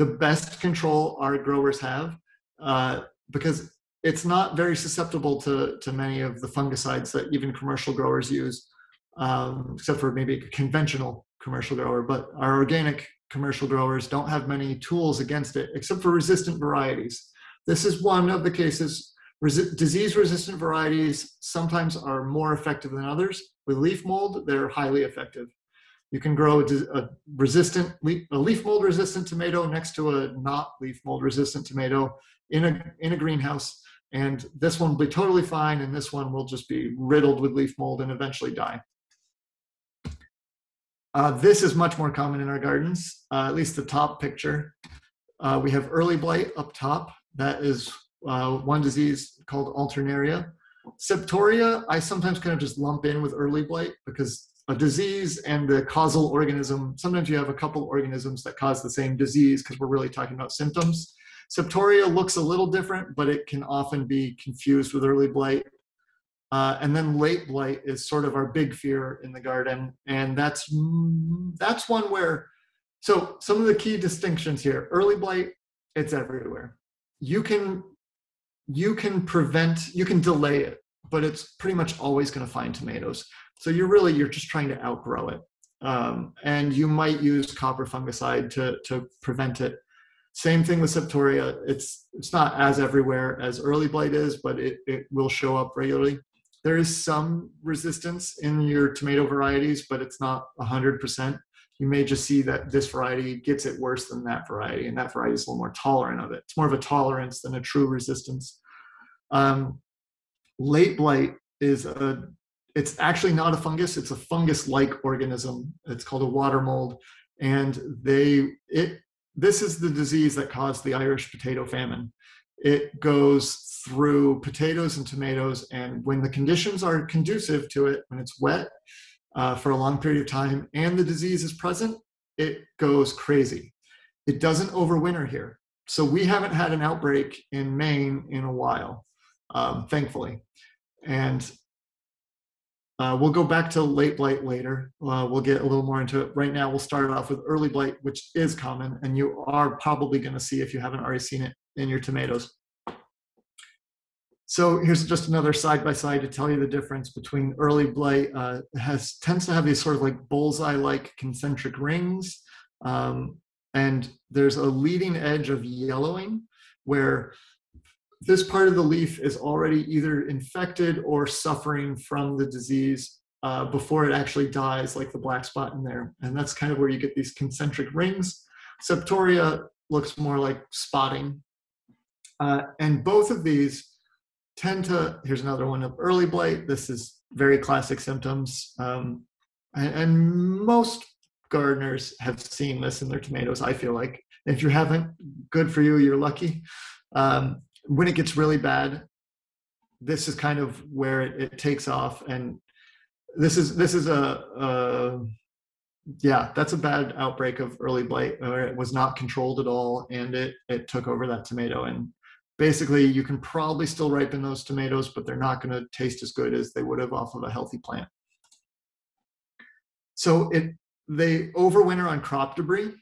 the best control our growers have uh, because it's not very susceptible to, to many of the fungicides that even commercial growers use, um, except for maybe a conventional commercial grower. But our organic commercial growers don't have many tools against it, except for resistant varieties. This is one of the cases. Resi- disease resistant varieties sometimes are more effective than others. With leaf mold, they're highly effective. You can grow a, resistant a leaf mold resistant tomato next to a not leaf mold resistant tomato in a in a greenhouse, and this one will be totally fine, and this one will just be riddled with leaf mold and eventually die. Uh, this is much more common in our gardens, uh, at least the top picture. Uh, we have early blight up top. That is uh, one disease called alternaria. Septoria, I sometimes kind of just lump in with early blight because a disease and the causal organism, sometimes you have a couple organisms that cause the same disease because we're really talking about symptoms. Septoria looks a little different, but it can often be confused with early blight. Uh, and then late blight is sort of our big fear in the garden. And that's, that's one where, so some of the key distinctions here, early blight, it's everywhere. You can, you can prevent, you can delay it, but it's pretty much always going to find tomatoes. So you're really you're just trying to outgrow it, um, and you might use copper fungicide to to prevent it. Same thing with Septoria. It's it's not as everywhere as early blight is, but it, it will show up regularly. There is some resistance in your tomato varieties, but it's not 100%. You may just see that this variety gets it worse than that variety, and that variety is a little more tolerant of it. It's more of a tolerance than a true resistance. Um, late blight is a it's actually not a fungus it's a fungus-like organism. It's called a water mold and they it this is the disease that caused the irish potato famine. It goes through potatoes and tomatoes and when the conditions are conducive to it when it's wet uh, for a long period of time and the disease is present it goes crazy. It doesn't overwinter here. So we haven't had an outbreak in maine in a while um, thankfully. And uh, we'll go back to late blight later. Uh, we'll get a little more into it. Right now, we'll start off with early blight, which is common, and you are probably going to see if you haven't already seen it in your tomatoes. So here's just another side by side to tell you the difference between early blight. Uh, has tends to have these sort of like bullseye-like concentric rings, um, and there's a leading edge of yellowing where this part of the leaf is already either infected or suffering from the disease uh, before it actually dies, like the black spot in there. And that's kind of where you get these concentric rings. Septoria looks more like spotting. Uh, and both of these tend to, here's another one of early blight. This is very classic symptoms. Um, and, and most gardeners have seen this in their tomatoes, I feel like. If you haven't, good for you, you're lucky. Um, when it gets really bad, this is kind of where it, it takes off. And this is this is a, a yeah, that's a bad outbreak of early blight where it was not controlled at all, and it it took over that tomato and basically you can probably still ripen those tomatoes, but they're not going to taste as good as they would have off of a healthy plant. So it they overwinter on crop debris.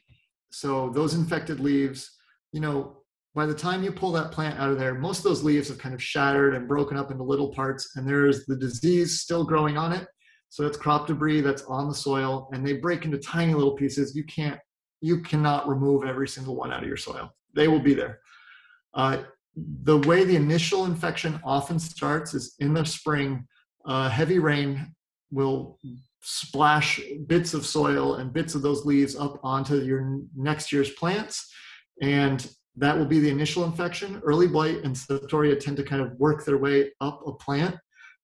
So those infected leaves, you know, by the time you pull that plant out of there, most of those leaves have kind of shattered and broken up into little parts, and there's the disease still growing on it. So it's crop debris that's on the soil, and they break into tiny little pieces. You can't, you cannot remove every single one out of your soil. They will be there. Uh, the way the initial infection often starts is in the spring. Uh, heavy rain will splash bits of soil and bits of those leaves up onto your next year's plants, and that will be the initial infection. Early blight and septoria tend to kind of work their way up a plant.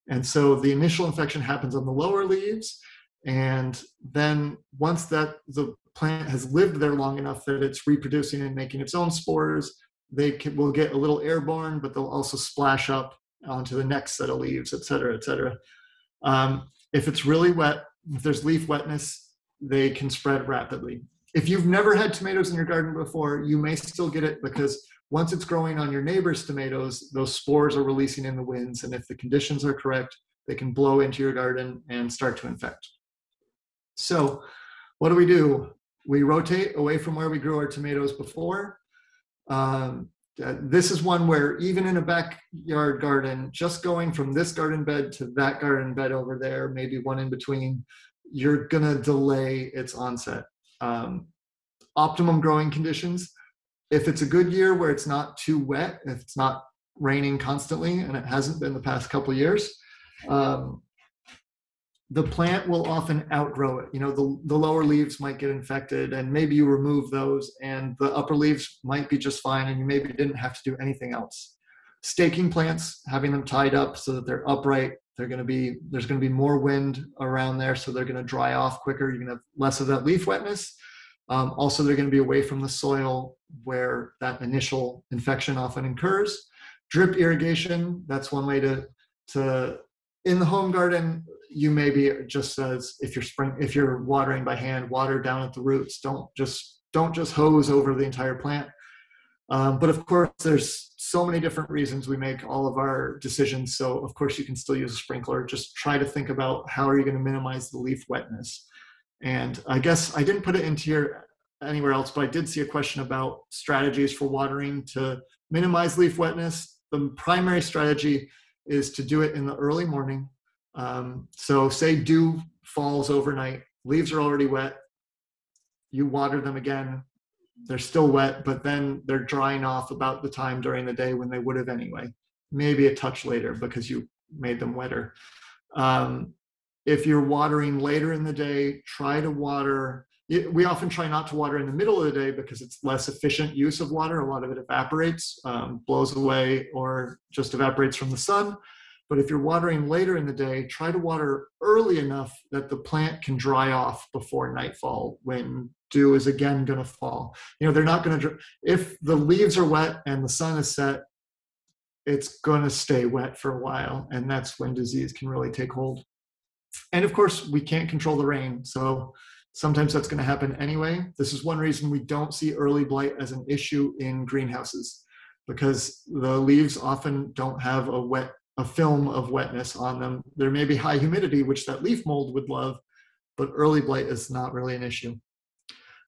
And so the initial infection happens on the lower leaves. And then once that the plant has lived there long enough that it's reproducing and making its own spores, they can, will get a little airborne, but they'll also splash up onto the next set of leaves, et cetera, et cetera. Um, if it's really wet, if there's leaf wetness, they can spread rapidly. If you've never had tomatoes in your garden before, you may still get it because once it's growing on your neighbor's tomatoes, those spores are releasing in the winds. And if the conditions are correct, they can blow into your garden and start to infect. So, what do we do? We rotate away from where we grew our tomatoes before. Um, uh, this is one where even in a backyard garden, just going from this garden bed to that garden bed over there, maybe one in between, you're gonna delay its onset. Um, optimum growing conditions. If it's a good year where it's not too wet, if it's not raining constantly, and it hasn't been the past couple years, um, the plant will often outgrow it. You know, the, the lower leaves might get infected and maybe you remove those and the upper leaves might be just fine and you maybe didn't have to do anything else. Staking plants, having them tied up so that they're upright, they're going to be, there's going to be more wind around there so they're going to dry off quicker. You're going to have less of that leaf wetness. Um, also, they're going to be away from the soil where that initial infection often occurs. Drip irrigation, that's one way to, to in the home garden, you maybe just says if you're spring if you're watering by hand water down at the roots don't just don't just hose over the entire plant um, but of course there's so many different reasons we make all of our decisions. So of course you can still use a sprinkler. Just try to think about how are you going to minimize the leaf wetness. And i guess i didn't put it into here anywhere else but i did see a question about strategies for watering to minimize leaf wetness. The primary strategy is to do it in the early morning. Um, so, say dew falls overnight, leaves are already wet, you water them again, they're still wet, but then they're drying off about the time during the day when they would have anyway. Maybe a touch later because you made them wetter. Um, if you're watering later in the day, try to water. We often try not to water in the middle of the day because it's less efficient use of water. A lot of it evaporates, um, blows away, or just evaporates from the sun. But if you're watering later in the day, try to water early enough that the plant can dry off before nightfall when dew is again going to fall. You know, they're not going to, if the leaves are wet and the sun is set, it's going to stay wet for a while. And that's when disease can really take hold. And of course, we can't control the rain. So sometimes that's going to happen anyway. This is one reason we don't see early blight as an issue in greenhouses because the leaves often don't have a wet a film of wetness on them. There may be high humidity, which that leaf mold would love, but early blight is not really an issue.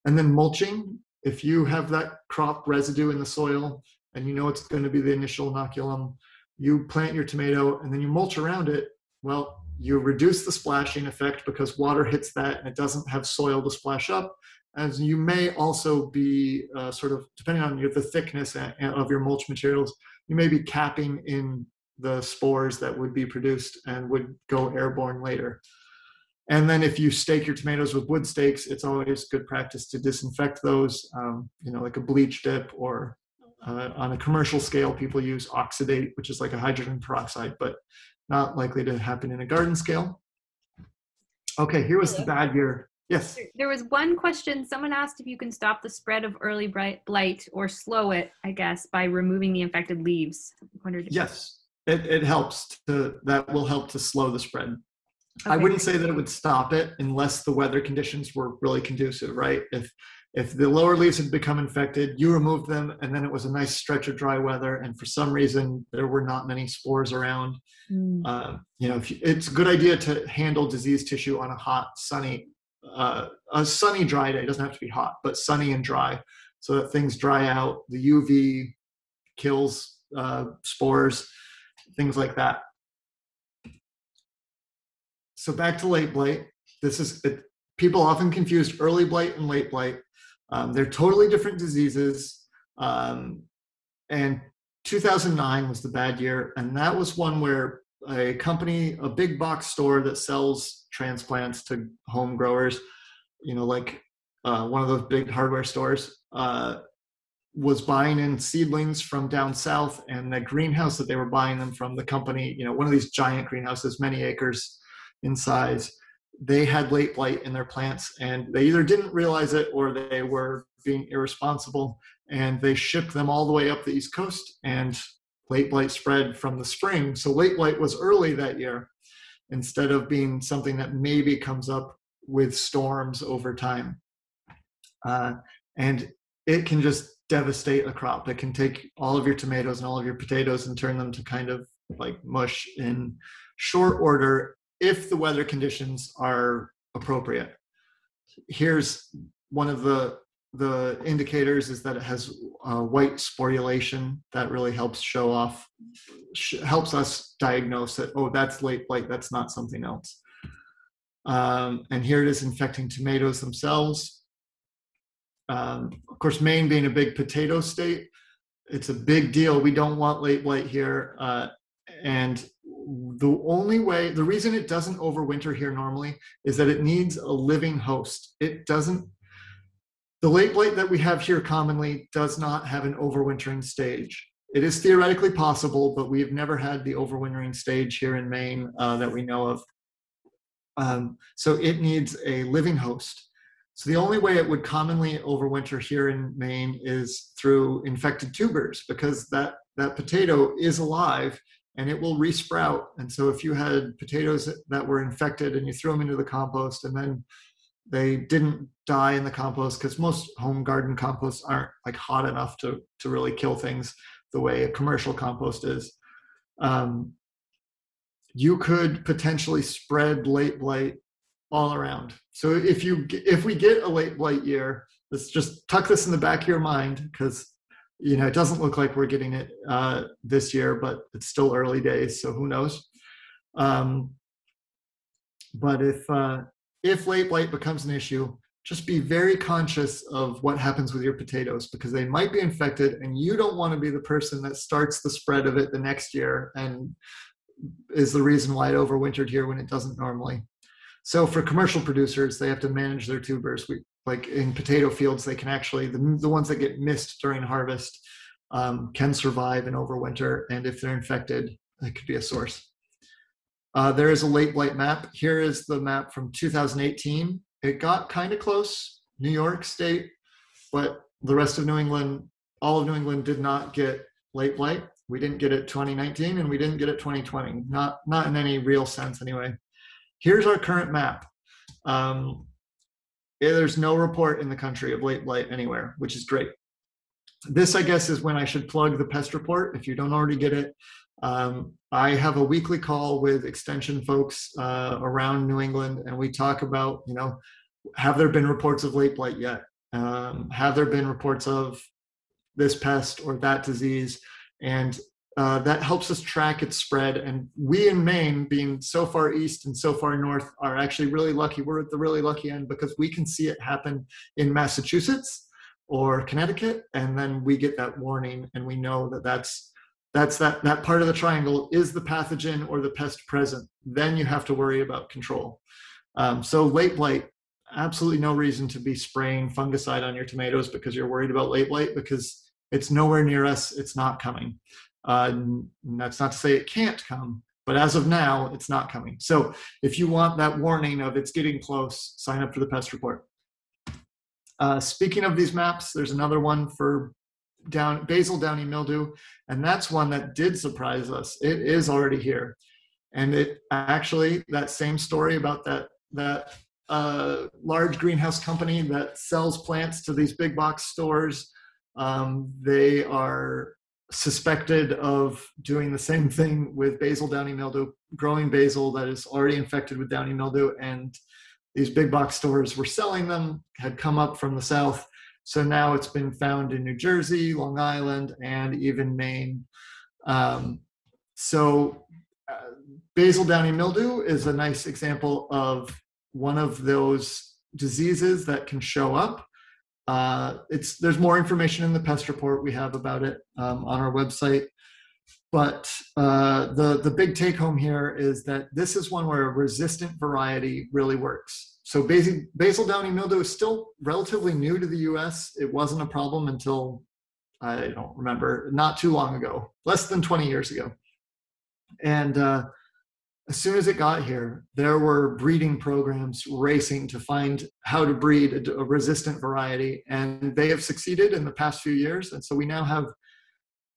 And then mulching, if you have that crop residue in the soil and you know it's going to be the initial inoculum, you plant your tomato and then you mulch around it. Well, you reduce the splashing effect because water hits that and it doesn't have soil to splash up. As you may also be uh, sort of, depending on your, the thickness of your mulch materials, you may be capping in the spores that would be produced and would go airborne later. And then if you stake your tomatoes with wood stakes, it's always good practice to disinfect those, um, you know, like a bleach dip or uh, on a commercial scale, people use oxidate, which is like a hydrogen peroxide, but not likely to happen in a garden scale. Okay, here was the bad year. Yes. There was one question. Someone asked if you can stop the spread of early blight or slow it, I guess, by removing the infected leaves. Yes it, it helps to that will help to slow the spread okay. i wouldn't say that it would stop it unless the weather conditions were really conducive right if if the lower leaves had become infected, you removed them, and then it was a nice stretch of dry weather, and for some reason there were not many spores around. Mm. Uh, you know, you, it's a good idea to handle disease tissue on a hot, sunny, uh, a sunny, dry day. It doesn't have to be hot, but sunny and dry, so that things dry out. The UV kills uh, spores, things like that. So back to late blight. This is it, people often confuse early blight and late blight. Um, they're totally different diseases. Um, and 2009 was the bad year. And that was one where a company, a big box store that sells transplants to home growers, you know, like uh, one of those big hardware stores, uh, was buying in seedlings from down south. And the greenhouse that they were buying them from, the company, you know, one of these giant greenhouses, many acres in size, they had late blight in their plants and they either didn't realize it or they were being irresponsible and they shipped them all the way up the east coast and late blight spread from the spring. So late blight was early that year instead of being something that maybe comes up with storms over time. Uh, and it can just devastate a crop. It can take all of your tomatoes and all of your potatoes and turn them to kind of like mush in short order if the weather conditions are appropriate. Here's one of the the indicators is that it has uh, white sporulation that really helps show off sh- helps us diagnose that oh that's late blight that's not something else. Um, and here it is infecting tomatoes themselves. Um, of course maine being a big potato state it's a big deal. We don't want late blight here uh, and the only way, the reason it doesn't overwinter here normally is that it needs a living host. It doesn't, the late blight that we have here commonly does not have an overwintering stage. It is theoretically possible, but we've never had the overwintering stage here in Maine uh, that we know of. Um, so it needs a living host. So the only way it would commonly overwinter here in Maine is through infected tubers because that, that potato is alive and it will resprout. And so if you had potatoes that were infected and you threw them into the compost and then they didn't die in the compost because most home garden composts aren't like hot enough to to really kill things the way a commercial compost is. Um, you could potentially spread late blight all around. So if you if we get a late blight year, let's just tuck this in the back of your mind because you know, it doesn't look like we're getting it uh, this year, but it's still early days, so who knows? Um, but if uh, if late blight becomes an issue, just be very conscious of what happens with your potatoes because they might be infected, and you don't want to be the person that starts the spread of it the next year and is the reason why it overwintered here when it doesn't normally. So for commercial producers, they have to manage their tubers. We like in potato fields, they can actually the, the ones that get missed during harvest um, can survive and overwinter, and if they're infected, it could be a source. Uh, there is a late blight map. Here is the map from 2018. It got kind of close, New York State, but the rest of New England, all of New England did not get late blight. We didn't get it 2019 and we didn't get it 2020. Not not in any real sense anyway. Here's our current map. Um, there's no report in the country of late blight anywhere, which is great. This, I guess, is when I should plug the pest report. If you don't already get it, um, I have a weekly call with extension folks uh, around New England, and we talk about, you know, have there been reports of late blight yet? Um, have there been reports of this pest or that disease? And uh, that helps us track its spread. And we in Maine, being so far east and so far north, are actually really lucky. We're at the really lucky end because we can see it happen in Massachusetts or Connecticut, and then we get that warning, and we know that that's that's that that part of the triangle is the pathogen or the pest present. Then you have to worry about control. Um, so late blight, absolutely no reason to be spraying fungicide on your tomatoes because you're worried about late blight because it's nowhere near us. It's not coming. Uh, that's not to say it can't come, but as of now, it's not coming. So if you want that warning of it's getting close, sign up for the pest report. Uh, speaking of these maps, there's another one for down basil downy mildew, and that's one that did surprise us. It is already here, and it actually that same story about that that a large greenhouse company that sells plants to these big box stores. Um, they are suspected of doing the same thing with basil downy mildew, growing basil that is already infected with downy mildew, and these big box stores were selling them, had come up from the south. So now it's been found in New Jersey, Long Island, and even Maine. Um, so uh, basil downy mildew is a nice example of one of those diseases that can show up. Uh, it's there's more information in the pest report we have about it um, on our website. But uh, the the big take home here is that this is one where a resistant variety really works. So basil, basil downy mildew is still relatively new to the U.S. It wasn't a problem until I don't remember, not too long ago, less than 20 years ago. And uh, as soon as it got here, there were breeding programs racing to find how to breed a, resistant variety, and they have succeeded in the past few years. And so we now have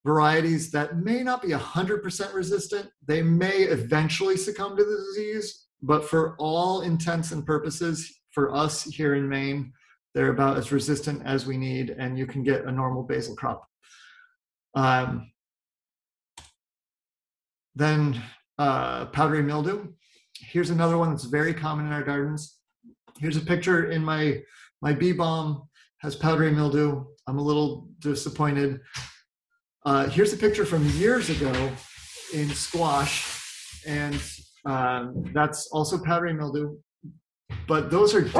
varieties that may not be 100% resistant. They may eventually succumb to the disease, but for all intents and purposes, for us here in Maine, they're about as resistant as we need, and you can get a normal basil crop. Um, then uh, powdery mildew. Here's another one that's very common in our gardens. Here's a picture in my my bee balm has powdery mildew. I'm a little disappointed. Uh, here's a picture from years ago in squash, and um, that's also powdery mildew. But those are.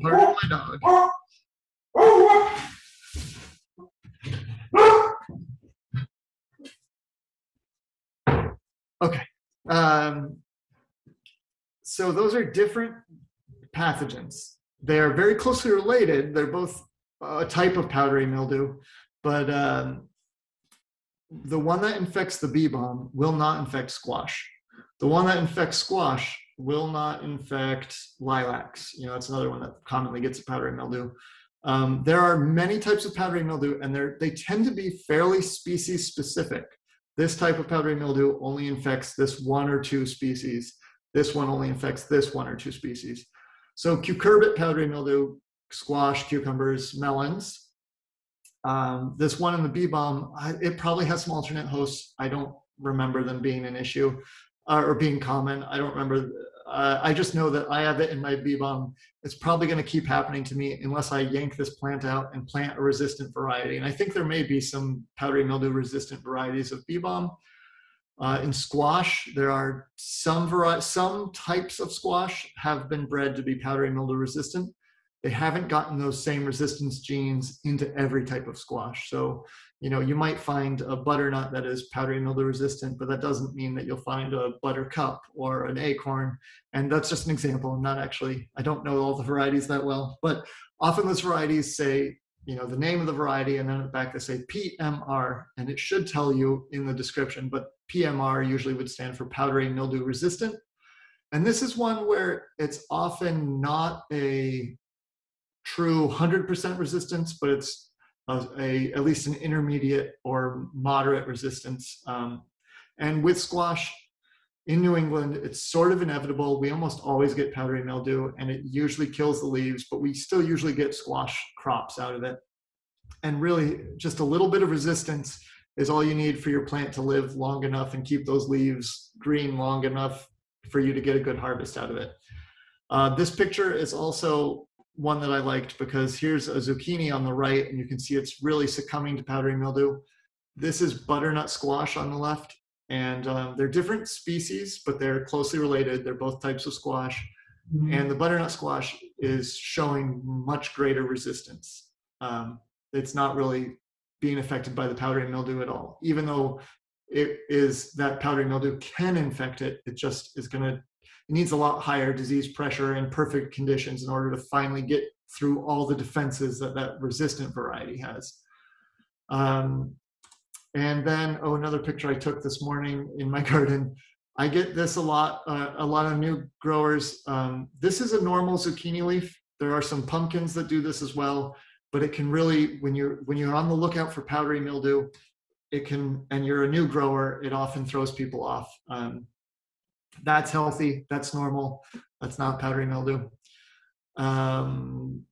Pardon my dog. Okay. Um, so those are different pathogens. They are very closely related. They're both a type of powdery mildew, but um, the one that infects the bee balm will not infect squash. The one that infects squash will not infect lilacs. You know, that's another one that commonly gets a powdery mildew. Um, there are many types of powdery mildew, and they tend to be fairly species specific. This type of powdery mildew only infects this one or two species. This one only infects this one or two species. So cucurbit powdery mildew, squash, cucumbers, melons. Um, this one in the bee balm, it probably has some alternate hosts. I don't remember them being an issue uh, or being common. I don't remember uh, I just know that I have it in my bee balm. It's probably going to keep happening to me unless I yank this plant out and plant a resistant variety. And I think there may be some powdery mildew resistant varieties of bee balm. Uh, in squash, there are some vari- some types of squash have been bred to be powdery mildew resistant. They haven't gotten those same resistance genes into every type of squash. So you know, you might find a butternut that is powdery mildew resistant, but that doesn't mean that you'll find a buttercup or an acorn. And that's just an example. I'm not actually, I don't know all the varieties that well, but often those varieties say, you know, the name of the variety, and then at the back they say PMR, and it should tell you in the description, but PMR usually would stand for powdery mildew resistant. And this is one where it's often not a true 100% resistance, but it's a, a, at least an intermediate or moderate resistance. Um, and with squash in New England, it's sort of inevitable. We almost always get powdery mildew, and it usually kills the leaves, but we still usually get squash crops out of it. And really, just a little bit of resistance is all you need for your plant to live long enough and keep those leaves green long enough for you to get a good harvest out of it. Uh, this picture is also one that I liked because here's a zucchini on the right and you can see it's really succumbing to powdery mildew. This is butternut squash on the left and um, they're different species, but they're closely related. They're both types of squash. Mm-hmm. And the butternut squash is showing much greater resistance. Um, it's not really being affected by the powdery mildew at all, even though it is that powdery mildew can infect it. It just is going to it needs a lot higher disease pressure and perfect conditions in order to finally get through all the defenses that that resistant variety has. Um, and then, oh, another picture I took this morning in my garden. I get this a lot, uh, a lot of new growers. Um, this is a normal zucchini leaf. There are some pumpkins that do this as well, but it can really, when you're when you're on the lookout for powdery mildew, it can, and you're a new grower, it often throws people off. Um, That's healthy. That's normal. That's not powdery mildew. Um,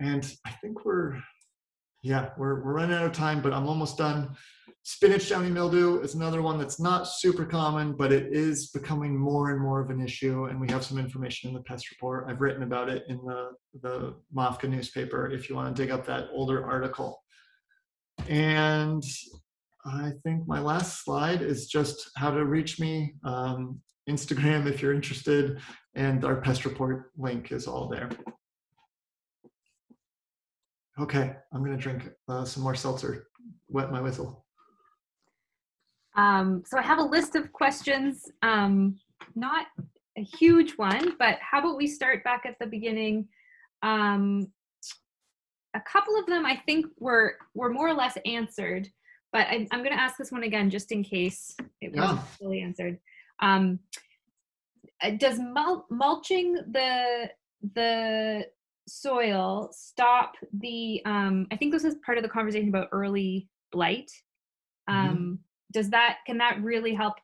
and I think we're, yeah, we're, we're running out of time, but I'm almost done. Spinach downy mildew is another one that's not super common, but it is becoming more and more of an issue. And we have some information in the pest report. I've written about it in the, the MOFGA newspaper if you want to dig up that older article. And I think my last slide is just how to reach me. Um, Instagram if you're interested, and our pest report link is all there. Okay, I'm gonna drink uh, some more seltzer, wet my whistle. Um, so I have a list of questions, um, not a huge one, but how about we start back at the beginning? Um, a couple of them I think were were more or less answered, but I, am going to ask this one again just in case it wasn't fully answered. Um, uh, does mul- mulching the the soil stop the? Um, I think this is part of the conversation about early blight. Mm-hmm. Um, mm-hmm. Does that can that really help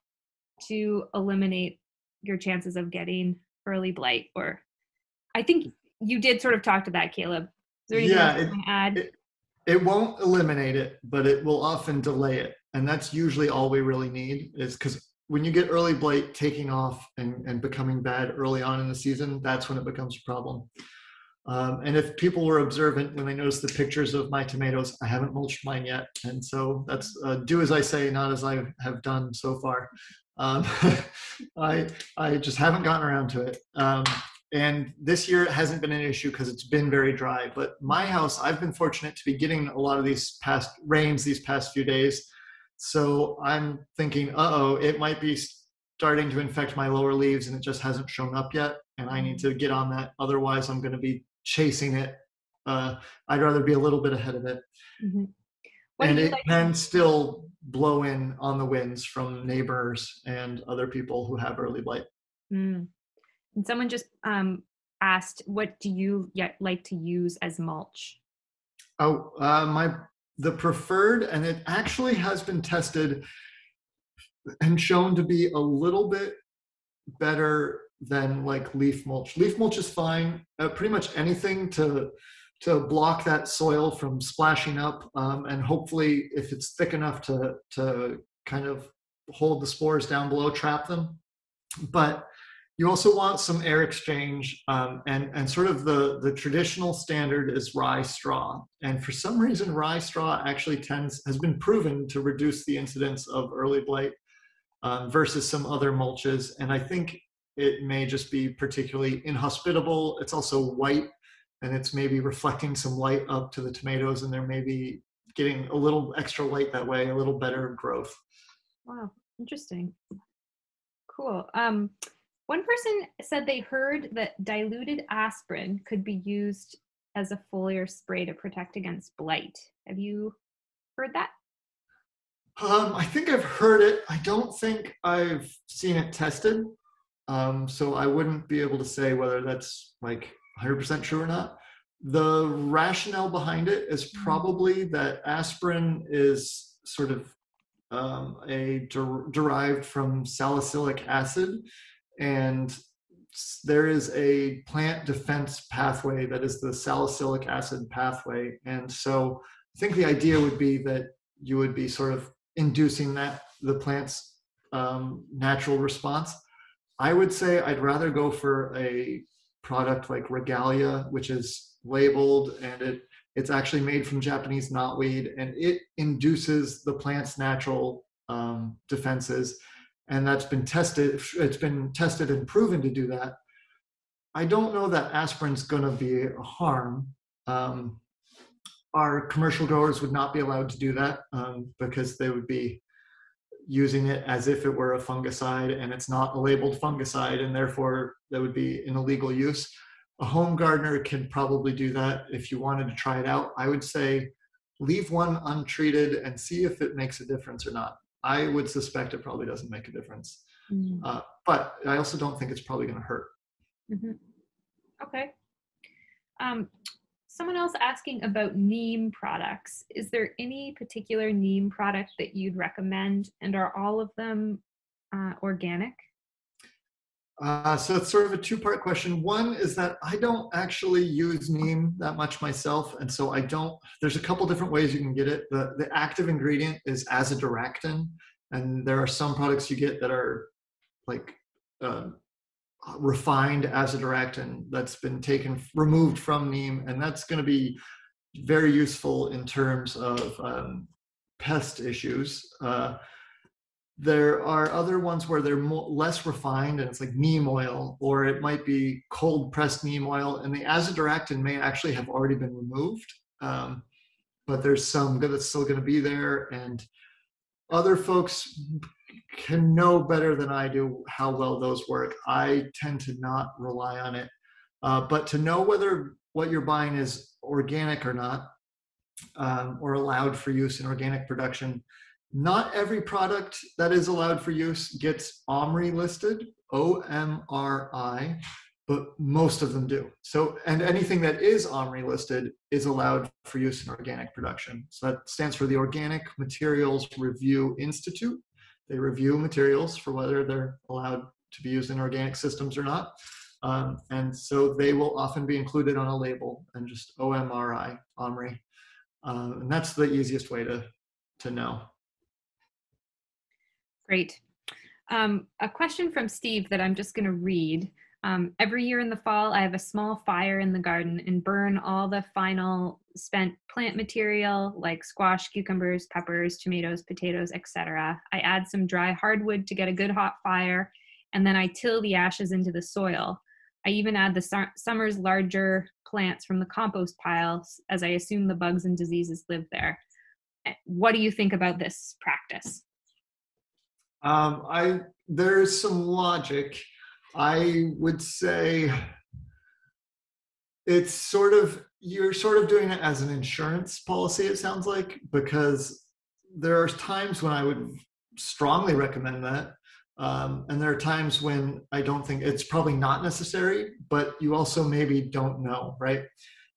to eliminate your chances of getting early blight? Or I think you did sort of talk to that, Caleb. yeah, it, add? It, it won't eliminate it, but it will often delay it. And that's usually all we really need is because when you get early blight taking off and, and becoming bad early on in the season, that's when it becomes a problem. Um, and if people were observant when they noticed the pictures of my tomatoes, I haven't mulched mine yet. And so that's uh, do as I say, not as I have done so far. Um, I, I just haven't gotten around to it. Um, and this year it hasn't been an issue because it's been very dry. But my house, I've been fortunate to be getting a lot of these past rains these past few days. So I'm thinking, uh oh, it might be starting to infect my lower leaves and it just hasn't shown up yet. And I need to get on that. Otherwise, I'm going to be chasing it. Uh, I'd rather be a little bit ahead of it. Mm-hmm. And it like- can still blow in on the winds from neighbors and other people who have early blight. Mm. And someone just um, asked, what do you yet like to use as mulch? Oh, uh, my the preferred, and it actually has been tested and shown to be a little bit better than like leaf mulch. Leaf mulch is fine. Uh, pretty much anything to to block that soil from splashing up, um, and hopefully, if it's thick enough to to kind of hold the spores down below, trap them. But you also want some air exchange, um, and and sort of the the traditional standard is rye straw. And for some reason, rye straw actually tends has been proven to reduce the incidence of early blight um, versus some other mulches. And I think it may just be particularly inhospitable. It's also white, and it's maybe reflecting some light up to the tomatoes, and they're maybe getting a little extra light that way, a little better growth. Wow, interesting. Cool. Um, one person said they heard that diluted aspirin could be used as a foliar spray to protect against blight. Have you heard that? Um, I think I've heard it. I don't think I've seen it tested. Um, so I wouldn't be able to say whether that's like 100% true or not. The rationale behind it is mm-hmm. probably that aspirin is sort of um, a der- derived from salicylic acid, and there is a plant defense pathway that is the salicylic acid pathway. And so I think the idea would be that you would be sort of inducing that the plant's um, natural response. I would say I'd rather go for a product like Regalia, which is labeled and it it's actually made from Japanese knotweed and it induces the plant's natural um, defenses and that's been tested it's been tested and proven to do that i don't know that aspirin's going to be a harm. Um, our commercial growers would not be allowed to do that um, because they would be using it as if it were a fungicide and it's not a labeled fungicide and therefore that would be an illegal use. A home gardener can probably do that if you wanted to try it out. I would say leave one untreated and see if it makes a difference or not I would suspect it probably doesn't make a difference. Mm-hmm. Uh, but I also don't think it's probably going to hurt. Mm-hmm. Okay. Um, someone else asking about neem products. Is there any particular neem product that you'd recommend, and are all of them uh, organic? Uh, so it's sort of a two-part question. One is that I don't actually use neem that much myself, and so I don't. There's a couple different ways you can get it. The the active ingredient is azadirachtin, and there are some products you get that are like uh, refined azadirachtin that's been taken removed from neem, and that's going to be very useful in terms of um, pest issues. Uh, there are other ones where they're less refined and it's like neem oil, or it might be cold pressed neem oil, and the azadirachtin may actually have already been removed. Um, but there's some that's still going to be there, and other folks can know better than I do how well those work. I tend to not rely on it. Uh, but to know whether what you're buying is organic or not, um, or allowed for use in organic production, not every product that is allowed for use gets OMRI listed, O M R I, but most of them do. So, and anything that is OMRI listed is allowed for use in organic production. So that stands for the Organic Materials Review Institute. They review materials for whether they're allowed to be used in organic systems or not. Um, and so they will often be included on a label and just OMRI, OMRI. Uh, and that's the easiest way to, to know. Great. Um, a question from Steve that I'm just going to read. Um, every year in the fall, I have a small fire in the garden and burn all the final spent plant material like squash, cucumbers, peppers, tomatoes, potatoes, etc. I add some dry hardwood to get a good hot fire, and then I till the ashes into the soil. I even add the summer's larger plants from the compost piles, as I assume the bugs and diseases live there. Eh, what do you think about this practice? Um, I there's some logic. I would say it's sort of you're sort of doing it as an insurance policy. It sounds like because there are times when I would strongly recommend that, um, and there are times when I don't think it's probably not necessary. But you also maybe don't know, right?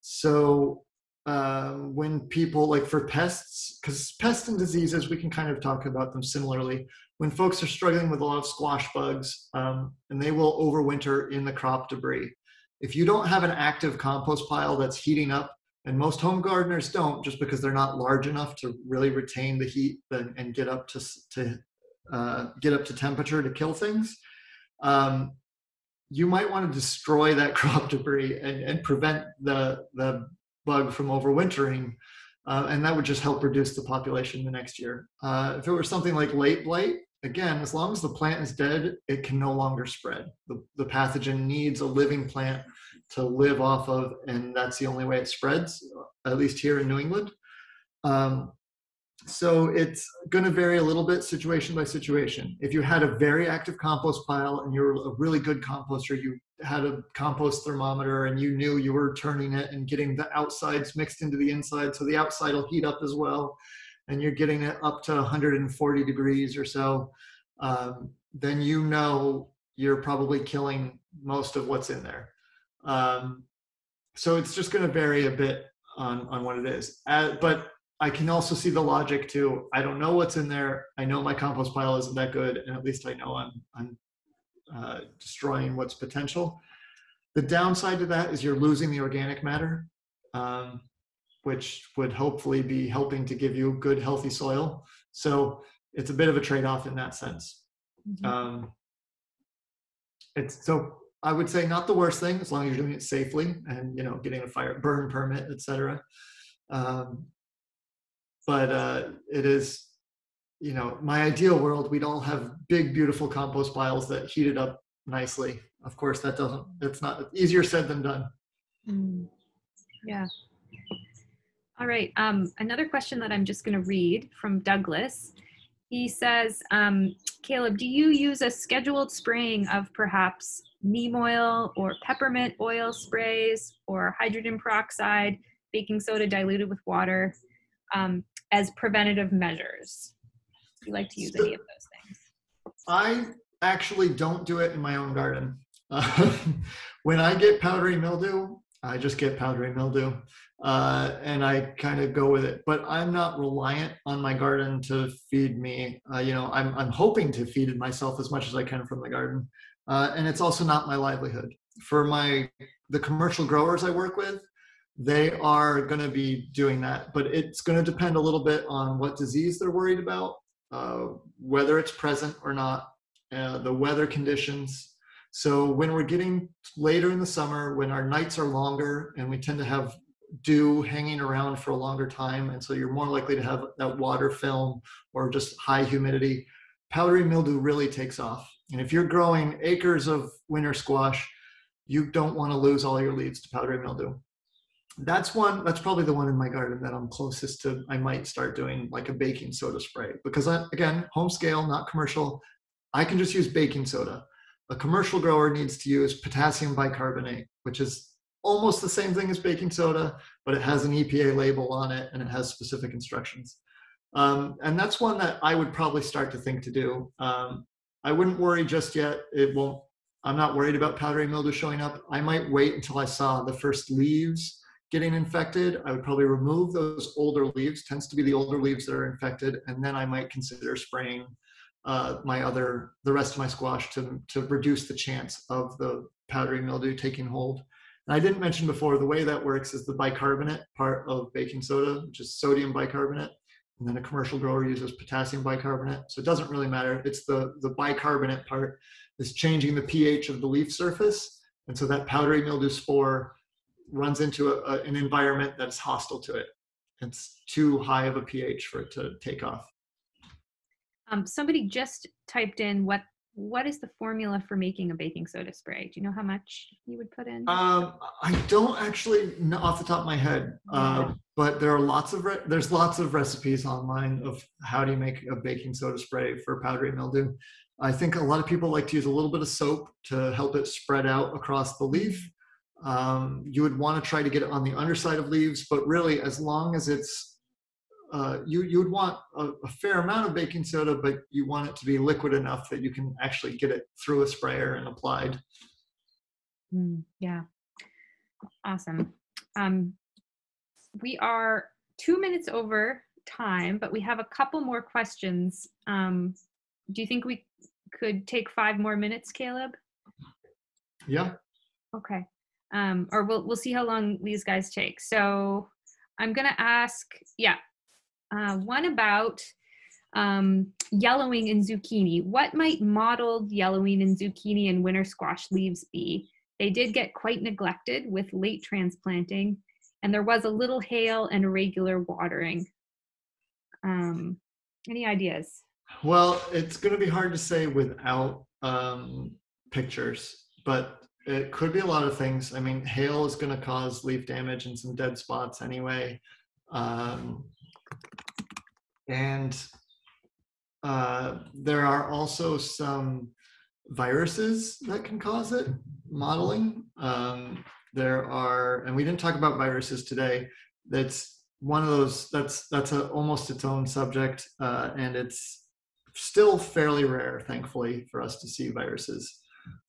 So uh, when people like for pests, because pests and diseases, we can kind of talk about them similarly when folks are struggling with a lot of squash bugs um, and they will overwinter in the crop debris. If you don't have an active compost pile that's heating up, and most home gardeners don't just because they're not large enough to really retain the heat and, and get up to, to uh, get up to temperature to kill things, um, you might want to destroy that crop debris and, and prevent the, the bug from overwintering uh, and that would just help reduce the population the next year. Uh, if it were something like late blight, again, as long as the plant is dead, it can no longer spread. The, the pathogen needs a living plant to live off of, and that's the only way it spreads, at least here in New England. Um, so it's going to vary a little bit situation by situation. If you had a very active compost pile and you're a really good composter, you had a compost thermometer and you knew you were turning it and getting the outsides mixed into the inside, so the outside will heat up as well and you're getting it up to 140 degrees or so, um, then you know you're probably killing most of what's in there. Um, so it's just going to vary a bit on, on what it is. Uh, but I can also see the logic too. I don't know what's in there. I know my compost pile isn't that good, and at least I know I'm, I'm uh, destroying what's potential. The downside to that is you're losing the organic matter. Um, which would hopefully be helping to give you good, healthy soil. So it's a bit of a trade-off in that sense. Mm-hmm. Um, it's so I would say not the worst thing as long as you're doing it safely and you know getting a fire burn permit, etc. Um, but uh, it is, you know, my ideal world. We'd all have big, beautiful compost piles that heated up nicely. Of course, that doesn't. It's not easier said than done. Mm. Yeah. All right. Um, another question that I'm just going to read from Douglas. He says, um, Caleb, do you use a scheduled spraying of perhaps neem oil or peppermint oil sprays or hydrogen peroxide, baking soda diluted with water um, as preventative measures? Do you like to use any of those things? I actually don't do it in my own garden. When I get powdery mildew, I just get powdery mildew uh, and I kind of go with it. But I'm not reliant on my garden to feed me. Uh, you know, I'm I'm hoping to feed it myself as much as I can from the garden. uh, and it's also not my livelihood. For my the commercial growers I work with, they are going to be doing that, but it's going to depend a little bit on what disease they're worried about, uh, whether it's present or not, uh, the weather conditions. So when we're getting later in the summer, when our nights are longer and we tend to have dew hanging around for a longer time, and so you're more likely to have that water film or just high humidity, powdery mildew really takes off. And if you're growing acres of winter squash, you don't want to lose all your leaves to powdery mildew that's one that's probably the one in my garden that i'm closest to i might start doing like a baking soda spray because I, again home scale not commercial i can just use baking soda a commercial grower needs to use potassium bicarbonate which is almost the same thing as baking soda but it has an epa label on it and it has specific instructions. Um, and that's one that i would probably start to think to do. Um, i wouldn't worry just yet. It won't i'm not worried about powdery mildew showing up. I might wait until i saw the first leaves getting infected, I would probably remove those older leaves, tends to be the older leaves that are infected, and then I might consider spraying uh, my other, the rest of my squash to, to reduce the chance of the powdery mildew taking hold. And I didn't mention before, the way that works is the bicarbonate part of baking soda, which is sodium bicarbonate, and then a commercial grower uses potassium bicarbonate. So it doesn't really matter. It's the, the bicarbonate part is changing the pH of the leaf surface. And so that powdery mildew spore runs into a, a, an environment that's hostile to it. It's too high of a pH for it to take off. Um, somebody just typed in what what is the formula for making a baking soda spray? Do you know how much you would put in? Um, I don't actually know off the top of my head, uh, but there are lots of re- there's lots of recipes online of how do you make a baking soda spray for powdery mildew. I think a lot of people like to use a little bit of soap to help it spread out across the leaf. Um, you would want to try to get it on the underside of leaves, but really, as long as it's uh, you you would want a, a, fair amount of baking soda, but you want it to be liquid enough that you can actually get it through a sprayer and applied. Mm, yeah, awesome. Um, we are two minutes over time, but we have a couple more questions. Um, do you think we could take five more minutes, Caleb? Yeah. Okay um, or we'll we'll see how long these guys take. So I'm gonna ask, yeah, uh, one about um, yellowing in zucchini. What might mottled yellowing in zucchini and winter squash leaves be? They did get quite neglected with late transplanting, and there was a little hail and irregular watering. Um, any ideas? Well, it's going to be hard to say without um, pictures, but it could be a lot of things. I mean, hail is going to cause leaf damage and some dead spots anyway. Um, and uh, there are also some viruses that can cause it, mottling. Um, there are, and we didn't talk about viruses today. That's one of those, that's, that's a, almost its own subject. Uh, and it's still fairly rare, thankfully, for us to see viruses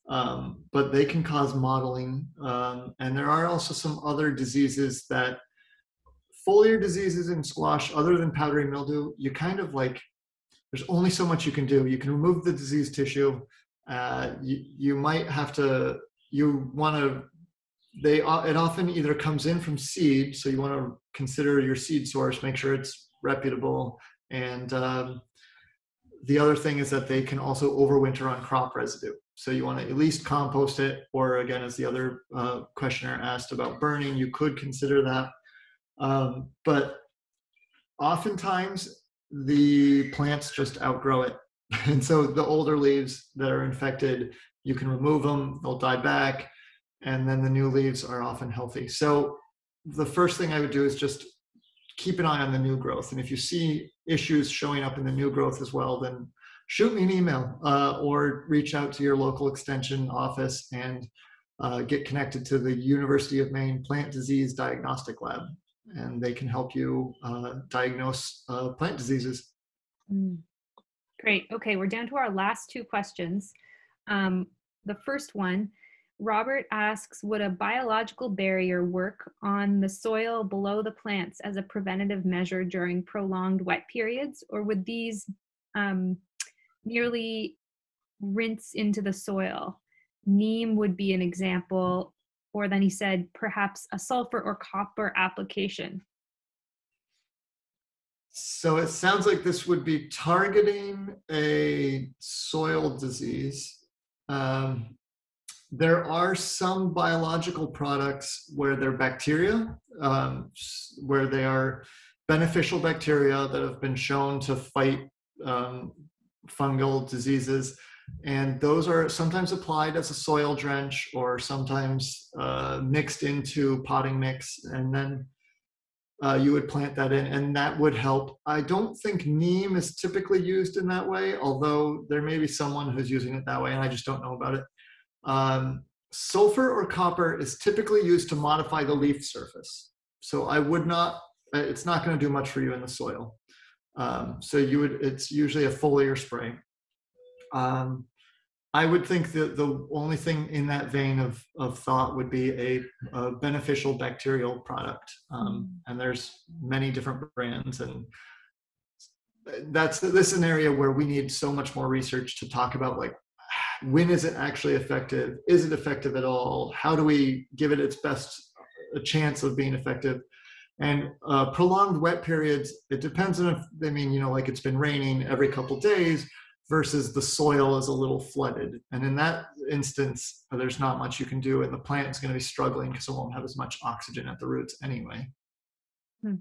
um, but they can cause mottling. Um, and there are also some other diseases that foliar diseases in squash, other than powdery mildew, you kind of like, there's only so much you can do. You can remove the disease tissue. Uh, you, you might have to, you want to, they, it often either comes in from seed. So you want to consider your seed source, make sure it's reputable. And um, the other thing is that they can also overwinter on crop residue. So you want to at least compost it, or again, as the other uh, questioner asked about burning, you could consider that. Um, but oftentimes the plants just outgrow it. And so the older leaves that are infected, you can remove them, they'll die back, and then the new leaves are often healthy. So the first thing I would do is just keep an eye on the new growth. And if you see issues showing up in the new growth as well, then shoot me an email uh, or reach out to your local extension office and uh, get connected to the University of Maine Plant Disease Diagnostic Lab, and they can help you uh, diagnose uh, plant diseases. Mm. Great. Okay, we're down to our last two questions. Um, the first one Robert asks Would a biological barrier work on the soil below the plants as a preventative measure during prolonged wet periods, or would these um, merely rinse into the soil? neem would be an example, or then he said perhaps a sulfur or copper application. So it sounds like this would be targeting a soil disease. Um, there are some biological products where they're bacteria, um, where they are beneficial bacteria that have been shown to fight um, fungal diseases. And those are sometimes applied as a soil drench or sometimes uh, mixed into potting mix. And then uh, you would plant that in, and that would help. I don't think neem is typically used in that way, although there may be someone who's using it that way, and I just don't know about it. Um, sulfur or copper is typically used to modify the leaf surface. So I would not, uh, it's not going to do much for you in the soil. Um, so you would, it's usually a foliar spray. Um, I would think that the only thing in that vein of, of thought would be a, a beneficial bacterial product. Um, mm. and there's many different brands and that's this is an area where we need so much more research to talk about like when is it actually effective is it effective at all how do we give it its best a chance of being effective and uh, prolonged wet periods it depends on if i mean you know like it's been raining every couple days versus the soil is a little flooded. And in that instance, there's not much you can do, and the plant is going to be struggling because it won't have as much oxygen at the roots anyway. Hmm.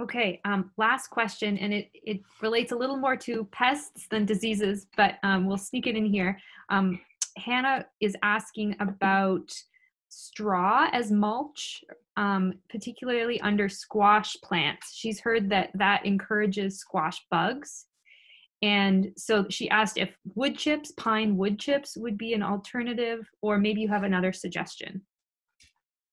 Okay, um, last question, and it, it relates a little more to pests than diseases, but um, we'll sneak it in here. Um, Hannah is asking about straw as mulch, um, particularly under squash plants. She's heard that that encourages squash bugs. And so she asked if wood chips, pine wood chips, would be an alternative, or maybe you have another suggestion.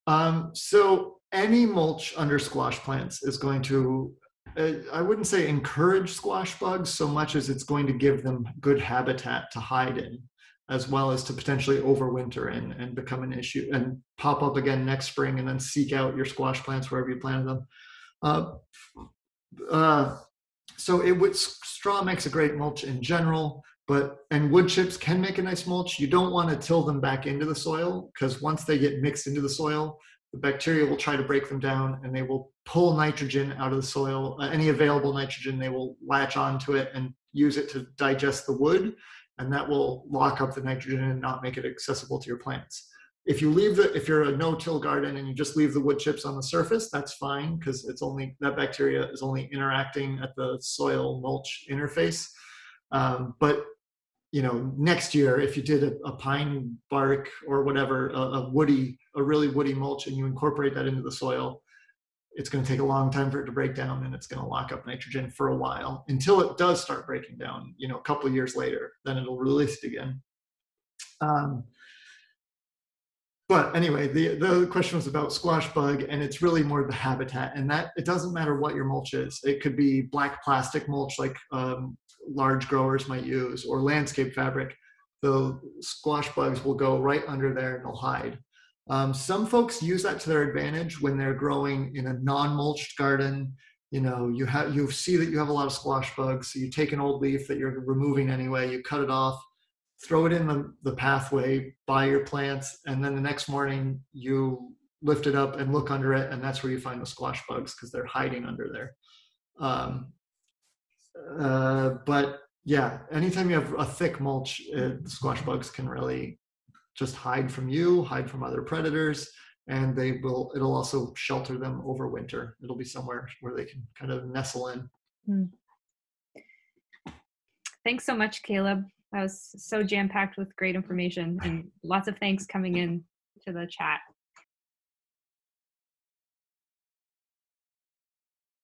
Um, so any mulch under squash plants is going to, uh, I wouldn't say encourage squash bugs so much as it's going to give them good habitat to hide in, as well as to potentially overwinter in and become an issue and pop up again next spring and then seek out your squash plants wherever you planted them. Uh, uh, so it would straw makes a great mulch in general but and wood chips can make a nice mulch. You don't want to till them back into the soil because once they get mixed into the soil the bacteria will try to break them down and they will pull nitrogen out of the soil uh, any available nitrogen they will latch onto it and use it to digest the wood and that will lock up the nitrogen and not make it accessible to your plants if you leave the if you're a no-till garden and you just leave the wood chips on the surface that's fine because it's only that bacteria is only interacting at the soil mulch interface. Um, but you know next year if you did a, a pine bark or whatever a, a, woody a really woody mulch and you incorporate that into the soil it's going to take a long time for it to break down and it's going to lock up nitrogen for a while until it does start breaking down you know a couple years later then it'll release it again. Um, but anyway, the, the question was about squash bug, and it's really more the habitat. And that it doesn't matter what your mulch is. It could be black plastic mulch, like um, large growers might use, or landscape fabric. The squash bugs will go right under there and they'll hide. Um, some folks use that to their advantage when they're growing in a non-mulched garden. You know, you have you see that you have a lot of squash bugs, so you take an old leaf that you're removing anyway, you cut it off, throw it in the, the pathway by your plants, and then the next morning you lift it up and look under it, and that's where you find the squash bugs because they're hiding under there. Um, uh, but yeah, anytime you have a thick mulch, it, squash bugs can really just hide from you, hide from other predators, and they will. It'll also shelter them over winter. It'll be somewhere where they can kind of nestle in. Mm. Thanks so much, Caleb. That was so jam packed with great information and lots of thanks coming in to the chat.